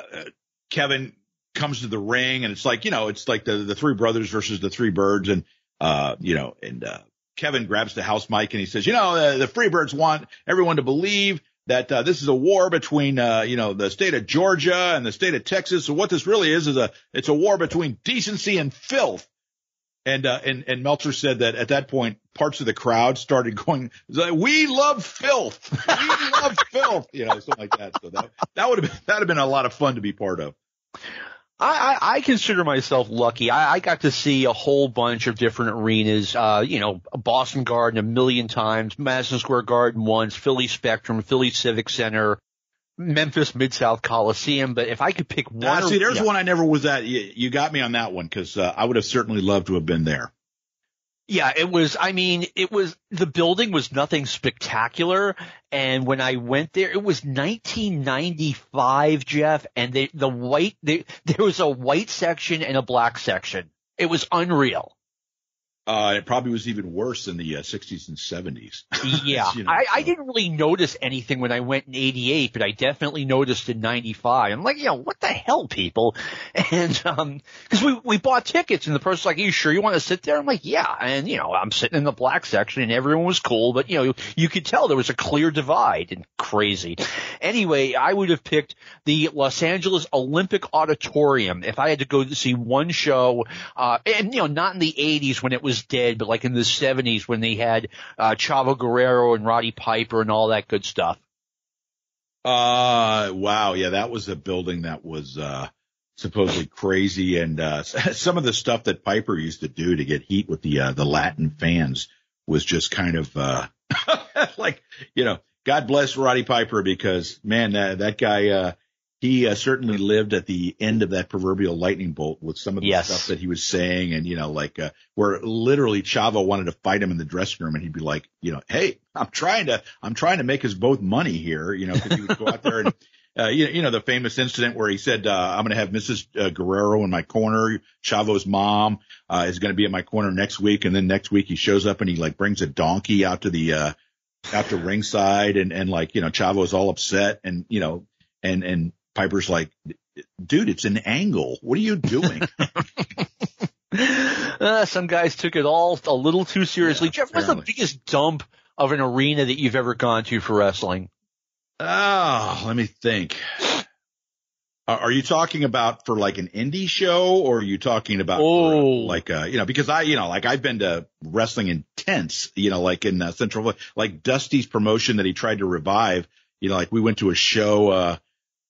Kevin comes to the ring and it's like, you know, it's like the, the three brothers versus the three birds and, uh, you know, and, uh, Kevin grabs the house mic and he says, you know, uh, the Freebirds want everyone to believe that uh, this is a war between uh, you know the state of Georgia and the state of Texas. So what this really is is a it's a war between decency and filth. And uh, and and Meltzer said that at that point parts of the crowd started going, "We love filth, we love filth," you know, something like that. So that that would have been that have been a lot of fun to be part of. I, I, I consider myself lucky. I, I got to see a whole bunch of different arenas. Uh, you know, Boston Garden a million times, Madison Square Garden once, Philly Spectrum, Philly Civic Center, Memphis Mid South Coliseum. But if I could pick one, uh, see, there's yeah. one I never was at. You, you got me on that one because uh, I would have certainly loved to have been there. Yeah, it was, I mean, it was, the building was nothing spectacular. And when I went there, it was 1995, Jeff, and they, the white, they, there was a white section and a black section. It was unreal. Uh, it probably was even worse in the uh, 60s and 70s. Yeah. you know, I, so. I didn't really notice anything when I went in 88, but I definitely noticed in 95. I'm like, you know, what the hell, people? And, um, cause we, we bought tickets and the person's like, are you sure you want to sit there? I'm like, yeah. And, you know, I'm sitting in the black section and everyone was cool, but, you know, you could tell there was a clear divide and crazy. Anyway, I would have picked the Los Angeles Olympic Auditorium if I had to go to see one show, uh, and, you know, not in the 80s when it was dead, but like in the 70s when they had uh, Chavo Guerrero and Roddy Piper and all that good stuff. Uh, wow. Yeah, that was a building that was, uh, supposedly crazy. And, uh, some of the stuff that Piper used to do to get heat with the, uh, the Latin fans was just kind of, uh, like, you know, God bless Roddy Piper because man, that, that guy, uh, he uh, certainly lived at the end of that proverbial lightning bolt with some of the Yes. stuff that he was saying, and you know, like uh, where literally Chavo wanted to fight him in the dressing room, and he'd be like, you know, hey, I'm trying to, I'm trying to make us both money here, you know, because he would go out there and. Uh, you, you know, the famous incident where he said, uh, I'm going to have Mrs. Uh, Guerrero in my corner. Chavo's mom, uh, is going to be in my corner next week. And then next week he shows up and he like brings a donkey out to the, uh, out to ringside and, and like, you know, Chavo's all upset and, you know, and, and Piper's like, dude, it's an angle. What are you doing? Uh, some guys took it all a little too seriously. Yeah, Jeff, what's the biggest dump of an arena that you've ever gone to for wrestling? oh, let me think. Are are you talking about for like an indie show or are you talking about Oh. like, uh, you know, because I, you know, like I've been to wrestling in tents, you know, like in uh, Central, like Dusty's promotion that he tried to revive, you know, like we went to a show, uh,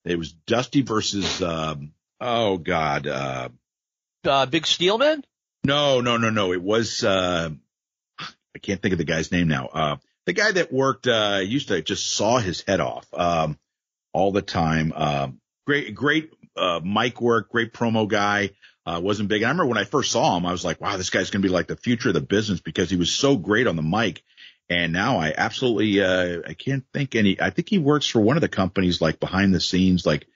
it was Dusty versus, um, oh God, uh, Uh, Big Steelman? no, no, no, no. It was, uh, I can't think of the guy's name now. Uh, the guy that worked, uh, used to just saw his head off, um, all the time. Um, great, great, uh, mic work, great promo guy. Uh, wasn't big. And I remember when I first saw him, I was like, wow, this guy's going to be like the future of the business because he was so great on the mic. And now I absolutely, uh, I can't think any, I think he works for one of the companies like behind the scenes, like,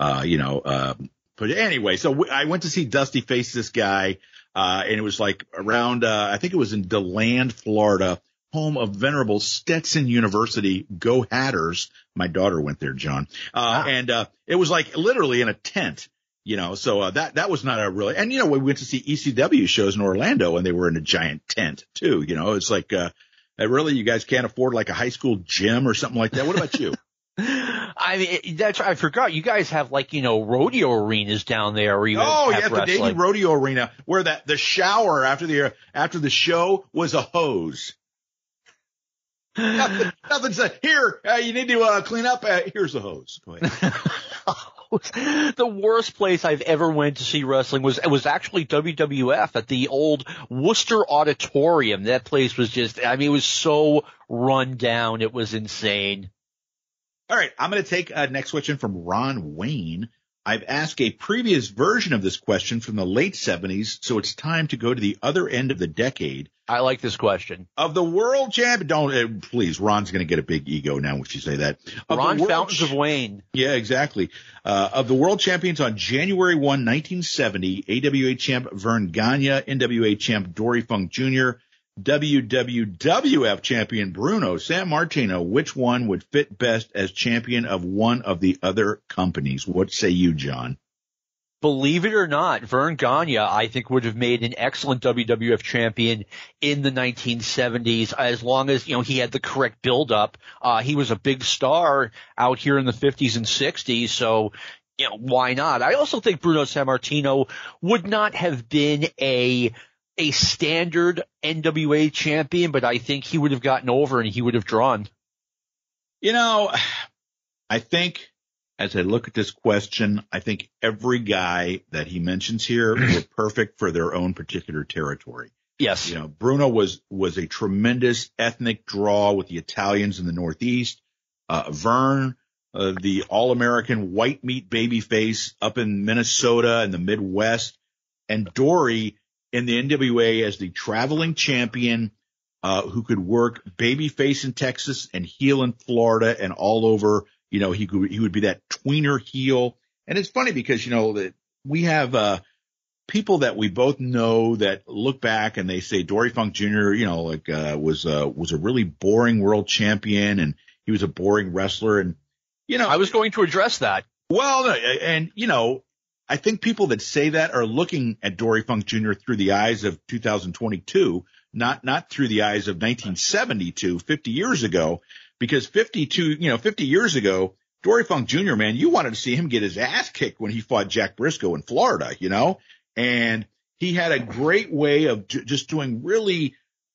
uh, you know, um, but anyway, so w- I went to see Dusty face this guy, uh, and it was like around, uh, I think it was in DeLand, Florida, home of venerable Stetson University. Go Hatters. My daughter went there, John. Uh, and, uh, it was like literally in a tent, you know, so, uh, that, that was not a really, and you know, we went to see ECW shows in Orlando and they were in a giant tent too, you know, it's like, uh, uh, really, you guys can't afford like a high school gym or something like that. What about you? I mean, that's, I forgot. You guys have like, you know, rodeo arenas down there where you Oh have yeah, the wrestling. Davie Rodeo Arena, where that the shower after the after the show was a hose. Nothing, nothing said. Here, uh, you need to uh, clean up. Uh, here's a hose. The worst place I've ever went to see wrestling was it was actually WWF at the old Worcester Auditorium. That place was just I mean it was so run down. It was insane. All right, I'm going to take a next question from Ron Wayne. I've asked a previous version of this question from the late 70s, so it's time to go to the other end of the decade. I like this question. Of the world champion, don't uh, please. Ron's going to get a big ego now when you say that. Of Ron world Fountains of Wayne. Yeah, exactly. Uh, of the world champions on January 1, 1970, AWA champ Verne Gagne, NWA champ Dory Funk Jr., WWWF champion Bruno Sammartino, which one would fit best as champion of one of the other companies? What say you, John? Believe it or not, Verne Gagne, I think, would have made an excellent WWF champion in the 1970s, as long as, you know, he had the correct build-up. Uh, he was a big star out here in the 50s and 60s, so, you know, why not? I also think Bruno Sammartino would not have been a, a standard NWA champion, but I think he would have gotten over and he would have drawn. You know, I think as I look at this question, I think every guy that he mentions here were perfect for their own particular territory. Yes. You know, Bruno was was a tremendous ethnic draw with the Italians in the Northeast. Uh, Verne, uh, the all-American white meat baby face up in Minnesota and the Midwest, and Dory in the NWA as the traveling champion uh, who could work baby face in Texas and heel in Florida and all over. You know, he could he would be that tweener heel. And it's funny because you know that we have uh people that we both know that look back and they say Dory Funk Jr. You know, like uh, was uh, was a really boring world champion and he was a boring wrestler and you know I was going to address that. well, and you know, I think people that say that are looking at Dory Funk Jr. through the eyes of 2022, not not through the eyes of 1972, 50 years ago, because 52, you know, 50 years ago, Dory Funk Jr. Man, you wanted to see him get his ass kicked when he fought Jack Brisco in Florida, you know, and he had a great way of j- just doing really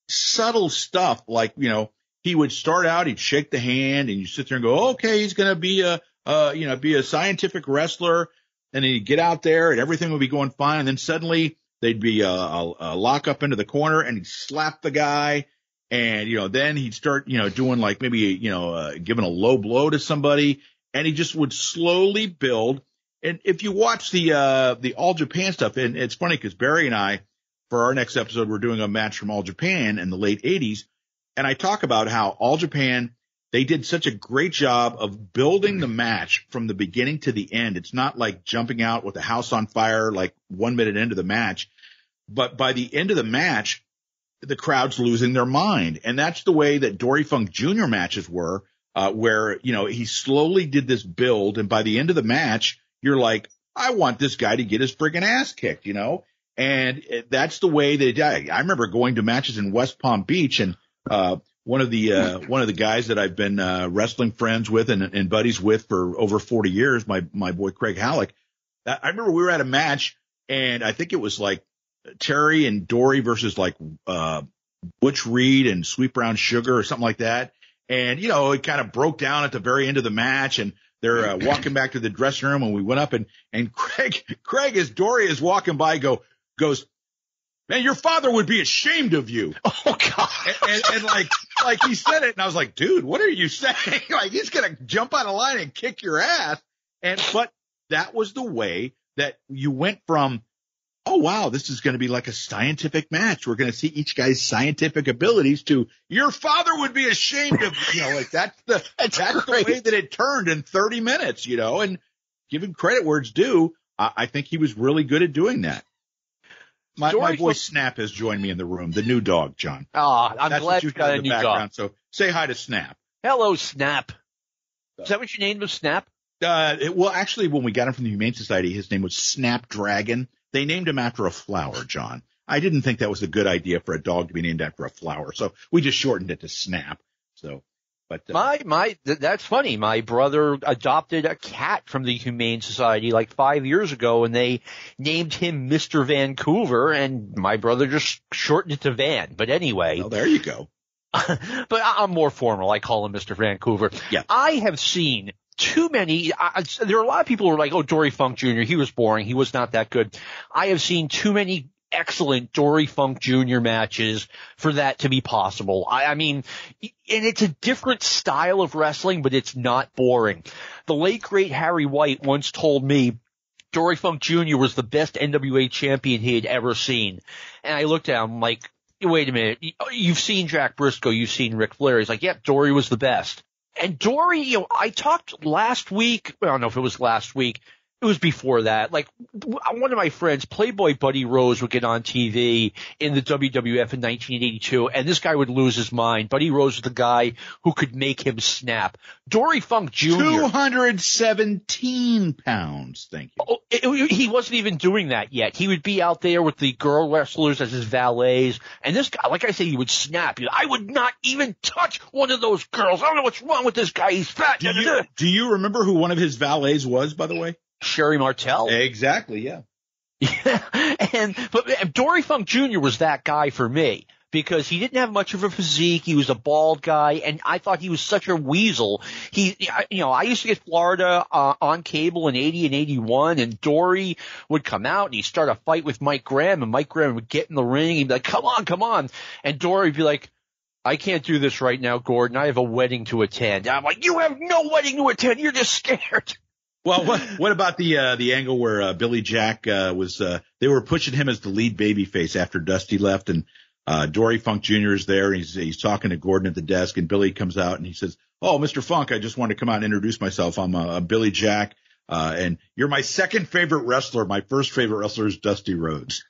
subtle stuff, like you know, he would start out, he'd shake the hand, and you sit there and go, okay, he's going to be a uh, you know, be a scientific wrestler. And then he'd get out there and everything would be going fine. And then suddenly they'd be a, a, a lock up into the corner and he'd slap the guy. And, you know, then he'd start, you know, doing like maybe, you know, uh, giving a low blow to somebody. and he just would slowly build. And if you watch the uh the All Japan stuff, and it's funny because Barry and I, for our next episode, we're doing a match from All Japan in the late '80s, and I talk about how All Japan they did such a great job of building the match from the beginning to the end. It's not like jumping out with a house on fire like one minute into the match, but by the end of the match, the crowd's losing their mind. And that's the way that Dory Funk Jr. matches were, uh, where, you know, he slowly did this build. And by the end of the match, you're like, I want this guy to get his friggin' ass kicked, you know? And that's the way they did. I remember going to matches in West Palm Beach and, uh, one of the uh, one of the guys that I've been uh, wrestling friends with and, and buddies with for over 40 years, my my boy Craig Halleck. I remember we were at a match and I think it was like Terry and Dory versus like uh, Butch Reed and Sweet Brown Sugar or something like that. And you know, it kind of broke down at the very end of the match and they're uh, walking back to the dressing room and we went up and and Craig Craig as Dory is walking by go goes man, your father would be ashamed of you. Oh God. And, and, and, like, like he said it and I was like, dude, what are you saying? like he's going to jump on a line and kick your ass. And, but that was the way that you went from, oh wow, this is going to be like a scientific match. We're going to see each guy's scientific abilities to your father would be ashamed of, you know, like that's the, that's, that's the way that it turned in 30 minutes, you know, and giving credit where it's due. I, I think he was really good at doing that. My, my boy Snap has joined me in the room. The new dog, John. Ah, oh, I'm That's glad you got a new background. dog. So say hi to Snap. Hello, Snap. Is that what you named him, Snap? Uh, it, well, actually, when we got him from the Humane Society, his name was Snapdragon. They named him after a flower, John. I didn't think that was a good idea for a dog to be named after a flower, so we just shortened it to Snap. So but uh, my my th- that's funny. My brother adopted a cat from the Humane Society like five years ago, and they named him Mister Vancouver, and my brother just shortened it to Van. But anyway, well, there you go. but I'm more formal. I call him Mister Vancouver. Yeah. I have seen too many. I, there are a lot of people who are like, "Oh, Dory Funk Jr. He was boring. He was not that good." I have seen too many excellent Dory Funk Jr. matches for that to be possible. I, I mean, and it's a different style of wrestling, but it's not boring. The late great Harry White once told me Dory Funk Jr. was the best NWA champion he had ever seen. And I looked at him like, wait a minute, oh, you've seen Jack Brisco, you've seen Ric Flair. He's like, yep, Dory was the best. And Dory, you know, I talked last week, I don't know if it was last week, it was before that. Like uh, one of my friends, Playboy Buddy Rose, would get on TV in the WWF in 1982, and this guy would lose his mind. Buddy Rose was the guy who could make him snap. Dory Funk Jr. 217 pounds. Thank you. Oh, it, it, he wasn't even doing that yet. He would be out there with the girl wrestlers as his valets, and this guy, like I said, he would snap. I would not even touch one of those girls. I don't know what's wrong with this guy. He's fat. Do you, do you remember who one of his valets was, by the way? Sherri Martel. Exactly, yeah. Yeah, and but Dory Funk Jr. was that guy for me because he didn't have much of a physique. He was a bald guy, and I thought he was such a weasel. He, you know, I used to get Florida uh, on cable in '80 and '81, and Dory would come out and he'd start a fight with Mike Graham, and Mike Graham would get in the ring. He'd be like, "Come on, come on," and Dory would be like. I can't do this right now, Gordon. I have a wedding to attend. I'm like, you have no wedding to attend. You're just scared. Well, what what about the uh, the angle where uh, Billy Jack uh, was? Uh, they were pushing him as the lead babyface after Dusty left, and uh, Dory Funk Jr. is there. And he's he's talking to Gordon at the desk, and Billy comes out and he says, "Oh, Mr. Funk, I just wanted to come out and introduce myself. I'm a Billy Jack, uh, and you're my second favorite wrestler. My first favorite wrestler is Dusty Rhodes."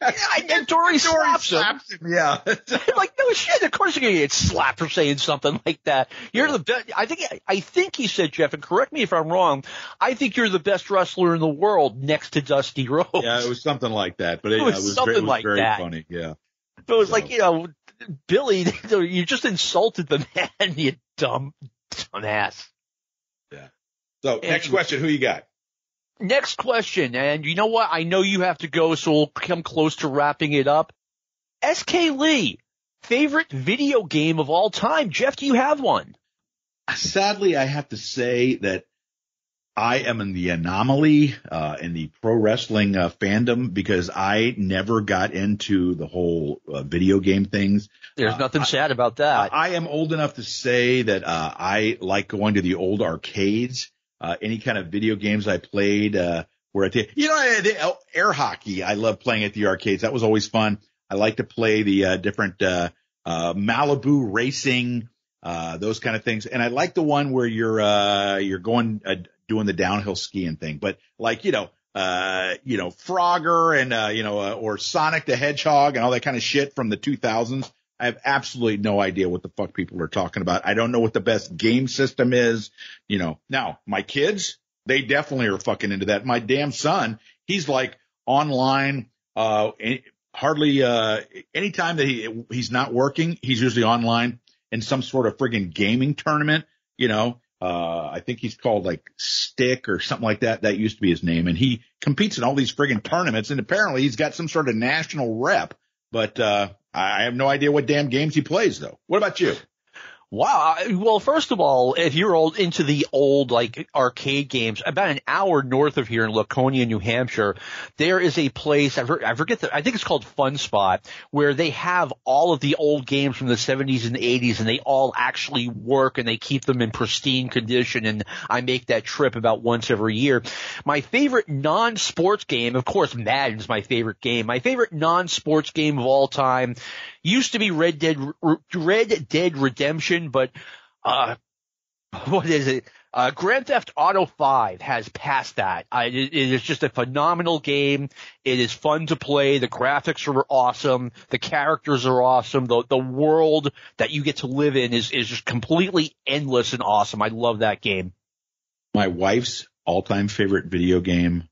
Yeah, and Dory, Dory slaps, slaps him. him. Yeah, like no shit. Of course you're gonna get slapped for saying something like that. You're the best. I think. I think he said Jeff, and correct me if I'm wrong. I think you're the best wrestler in the world next to Dusty Rhodes. Yeah, it was something like that. But it, it was, it was something very, it was like very that. Funny. Yeah. But it was so. like you know, Billy, you just insulted the man, you dumb dumbass. Yeah. So next question, who you got? Next question, and you know what? I know you have to go, so we'll come close to wrapping it up. SK Lee, favorite video game of all time. Jeff, do you have one? Sadly, I have to say that I am in the anomaly uh, in the pro wrestling uh, fandom because I never got into the whole uh, video game things. There's Uh, nothing sad about that. I am old enough to say that uh, I like going to the old arcades. Uh, any kind of video games I played uh, were at the, you know, the air hockey. I love playing at the arcades. That was always fun. I like to play the uh, different uh, uh, Malibu racing, uh, those kind of things. And I like the one where you're uh, you're going uh, doing the downhill skiing thing. But like you know, uh, you know, Frogger and uh, you know, uh, or Sonic the Hedgehog and all that kind of shit from the 2000s. I have absolutely no idea what the fuck people are talking about. I don't know what the best game system is. You know, now my kids, they definitely are fucking into that. My damn son, he's like online, uh, hardly, uh, anytime that he, he's not working, he's usually online in some sort of friggin' gaming tournament, you know, uh, I think he's called like Stick or something like that. That used to be his name. And he competes in all these friggin' tournaments. And apparently he's got some sort of national rep, but, uh, I have no idea what damn games he plays though. What about you? Wow. Well, first of all, if you're old into the old like arcade games, about an hour north of here in Laconia, New Hampshire, there is a place I, I forget the I think it's called Fun Spot where they have all of the old games from the 70s and 80s, and they all actually work and they keep them in pristine condition. And I make that trip about once every year. My favorite non-sports game, of course, Madden's my favorite game. My favorite non-sports game of all time used to be Red Dead Red Dead Redemption, but uh, what is it? Uh, Grand Theft Auto 5 has passed that. I, it, is just a phenomenal game. It is fun to play. The graphics are awesome. The characters are awesome. The, the world that you get to live in is, is just completely endless and awesome. I love that game. My wife's all-time favorite video game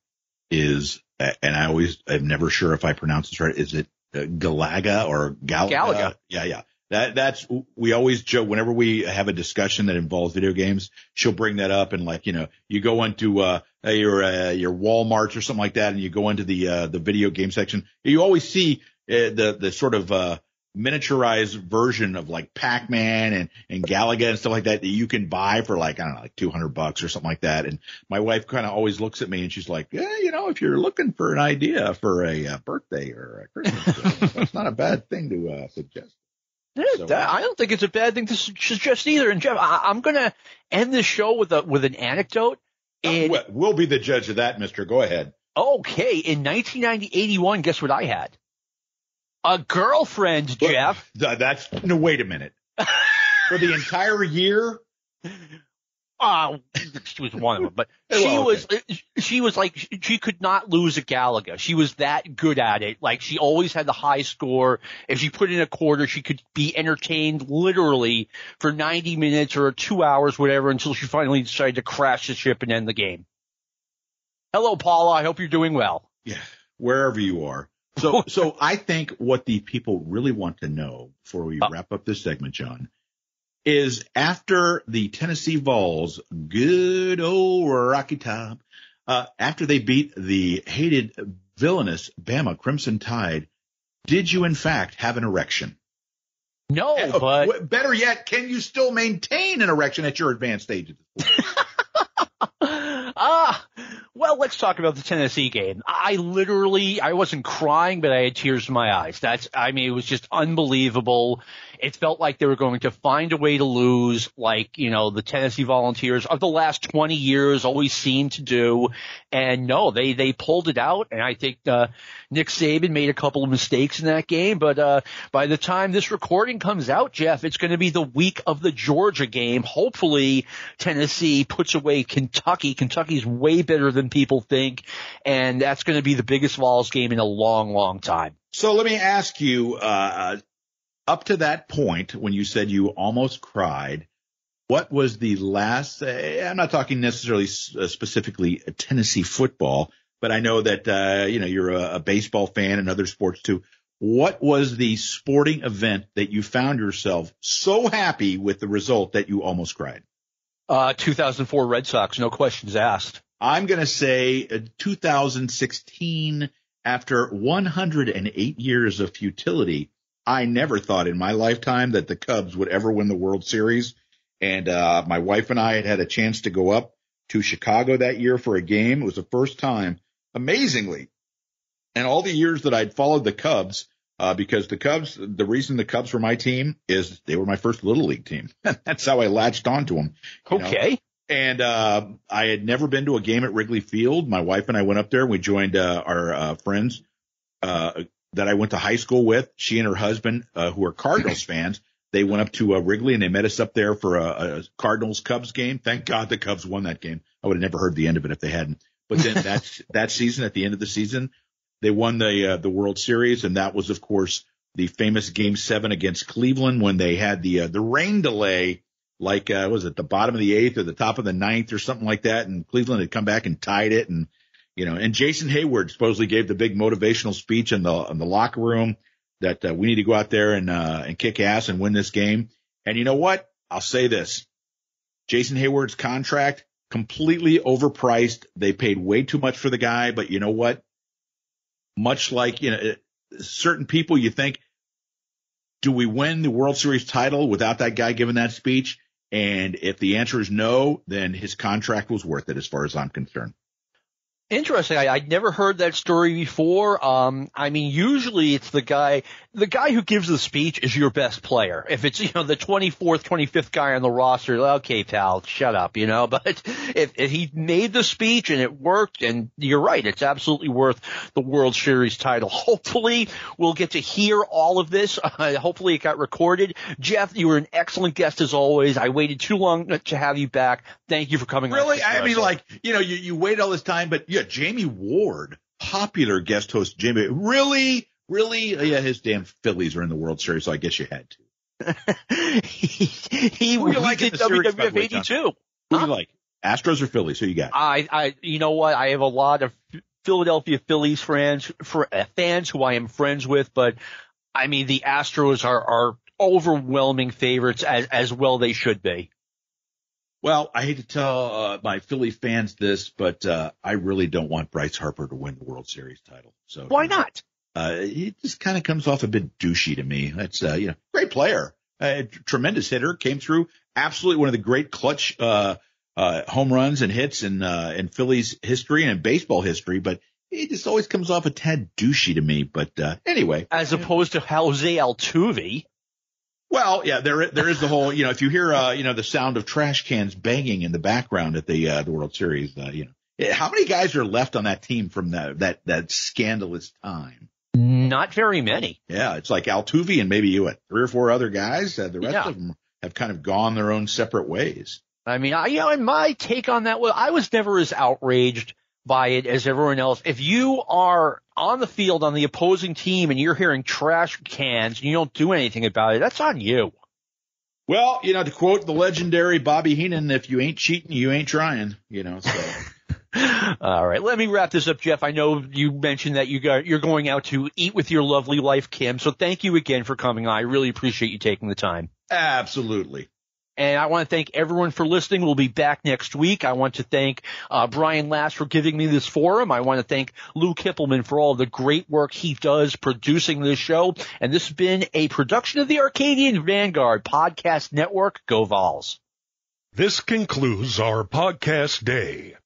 is, and I always, I'm never sure if I pronounce this right. Is it Galaga or Galaga? Galaga. Yeah, yeah. That, that's, we always joke whenever we have a discussion that involves video games, she'll bring that up and like, you know, you go into, uh, your, uh, your Walmart or something like that and you go into the, uh, the video game section. You always see, uh, the, the sort of, uh, miniaturized version of like Pac-Man and, and Galaga and stuff like that that you can buy for like, I don't know, like 200 bucks or something like that. And my wife kind of always looks at me and she's like, yeah, you know, if you're looking for an idea for a, uh birthday or a Christmas, that's not a bad thing to, uh, suggest. So, that- uh, I don't think it's a bad thing to suggest either. And Jeff, I, I'm gonna end this show with a with an anecdote. And Well, We'll be the judge of that, mister. Go ahead. okay, in 1990, 81, guess what I had? A girlfriend, Jeff. Th- That's, no, wait a minute. For the entire year? Uh, she was one of them, but Well, she okay. was, she was like, she- could not lose at Galaga. She was that good at it. Like she always had the high score. If she put in a quarter, she could be entertained literally for 90 minutes or two hours, whatever, until she finally decided to crash the ship and end the game. Hello, Paula. I hope you're doing well. Yeah, wherever you are. So, so I think what the people really want to know before we Uh. wrap up this segment, John, is after the Tennessee Vols, good old Rocky Top, uh, after they beat the hated villainous Bama Crimson Tide, did you in fact have an erection? No, Uh, but better yet, can you still maintain an erection at your advanced stage? well, let's talk about the Tennessee game. I literally, I wasn't crying, but I had tears in my eyes. That's, I mean, it was just unbelievable. It felt like they were going to find a way to lose, like, you know, the Tennessee Volunteers of the last 20 years always seem to do. And no, they, they pulled it out. And I think, uh, Nick Saban made a couple of mistakes in that game, but, uh, by the time this recording comes out, Jeff, it's going to be the week of the Georgia game. Hopefully Tennessee puts away Kentucky. Kentucky's way better than people think. And that's going to be the biggest Vols game in a long, long time. So let me ask you, uh, up to that point when you said you almost cried, what was the last, uh, I'm not talking necessarily uh, specifically Tennessee football, but I know that, uh, you know, you're a, a baseball fan and other sports too. What was the sporting event that you found yourself so happy with the result that you almost cried? Uh, 2004 Red Sox, no questions asked. I'm going to say uh, 2016 after 108 years of futility. I never thought in my lifetime that the Cubs would ever win the World Series. And, uh, my wife and I had had a chance to go up to Chicago that year for a game. It was the first time, amazingly, and all the years that I'd followed the Cubs, uh, because the Cubs, the reason the Cubs were my team is they were my first little league team. That's how I latched onto them. Okay. Know? And, uh, I had never been to a game at Wrigley Field. My wife and I went up there and we joined, uh, our, uh, friends, uh, that I went to high school with. She and her husband, uh, who are Cardinals fans, they went up to uh, Wrigley and they met us up there for a, a Cardinals Cubs game. Thank God the Cubs won that game. I would have never heard the end of it if they hadn't. But then that that season, at the end of the season, they won the uh, the World Series, and that was, of course, the famous Game Seven against Cleveland when they had the uh, the rain delay, like uh, was it the bottom of the eighth or the top of the ninth or something like that, and Cleveland had come back and tied it, and you know, and Jason Heyward supposedly gave the big motivational speech in the in the locker room that uh, we need to go out there and uh, and kick ass and win this game. And you know what? I'll say this: Jason Heyward's contract completely overpriced. They paid way too much for the guy, but you know what? Much like you know, certain people, you think, do we win the World Series title without that guy giving that speech? And if the answer is no, then his contract was worth it, as far as I'm concerned. Interesting. I, would never heard that story before. Um, I mean, usually it's the guy, the guy who gives the speech is your best player. If it's, you know, the 24th, 25th guy on the roster, okay, pal, shut up, you know, but if, if he made the speech and it worked and you're right, it's absolutely worth the World Series title. Hopefully we'll get to hear all of this. Uh, hopefully it got recorded. Jeff, you were an excellent guest as always. I waited too long to have you back. Thank you for coming. Really? I mean, like, you know, you, you wait all this time, but yeah, Jamie Ward, popular guest host Jamie, really, really, yeah, his damn Phillies are in the World Series, so I guess you had to. he he, Who you like did WWF 82. Who huh? you like? Astros or Phillies? Who you got? I, I, you know what? I have a lot of Philadelphia Phillies fans, for, uh, fans who I am friends with, but I mean, the Astros are, are overwhelming favorites as, as well they should be. Well, I hate to tell uh, my Philly fans this, but uh, I really don't want Bryce Harper to win the World Series title. So why not? Uh, he just kind of comes off a bit douchey to me. That's uh, you know, great player, uh, tremendous hitter, came through absolutely one of the great clutch uh, uh, home runs and hits in uh, in Philly's history and in baseball history, but he just always comes off a tad douchey to me. But uh, anyway, as opposed to Jose Altuve. Well, yeah, there there is the whole, you know, if you hear, uh, you know, the sound of trash cans banging in the background at the uh, the World Series, uh, you know, eh, how many guys are left on that team from that that that scandalous time? Not very many. Yeah, it's like Altuve and maybe you, what, three or four other guys. Uh, the rest yeah. of them have kind of gone their own separate ways. I mean, I, you know, and my take on that was I was never as outraged by it as everyone else. If you are on the field on the opposing team and you're hearing trash cans and you don't do anything about it, that's on you. Well, you know, to quote the legendary Bobby Heenan, if you ain't cheating, you ain't trying, you know, so. All right, let me wrap this up, Jeff. I know you mentioned that you got, you're going out to eat with your lovely wife, Kim. So thank you again for coming on. I really appreciate you taking the time. Absolutely. And I want to thank everyone for listening. We'll be back next week. I want to thank uh, Brian Last for giving me this forum. I want to thank Lou Kipilman for all the great work he does producing this show. And this has been a production of the Arcadian Vanguard Podcast Network. Go Vols. This concludes our podcast day.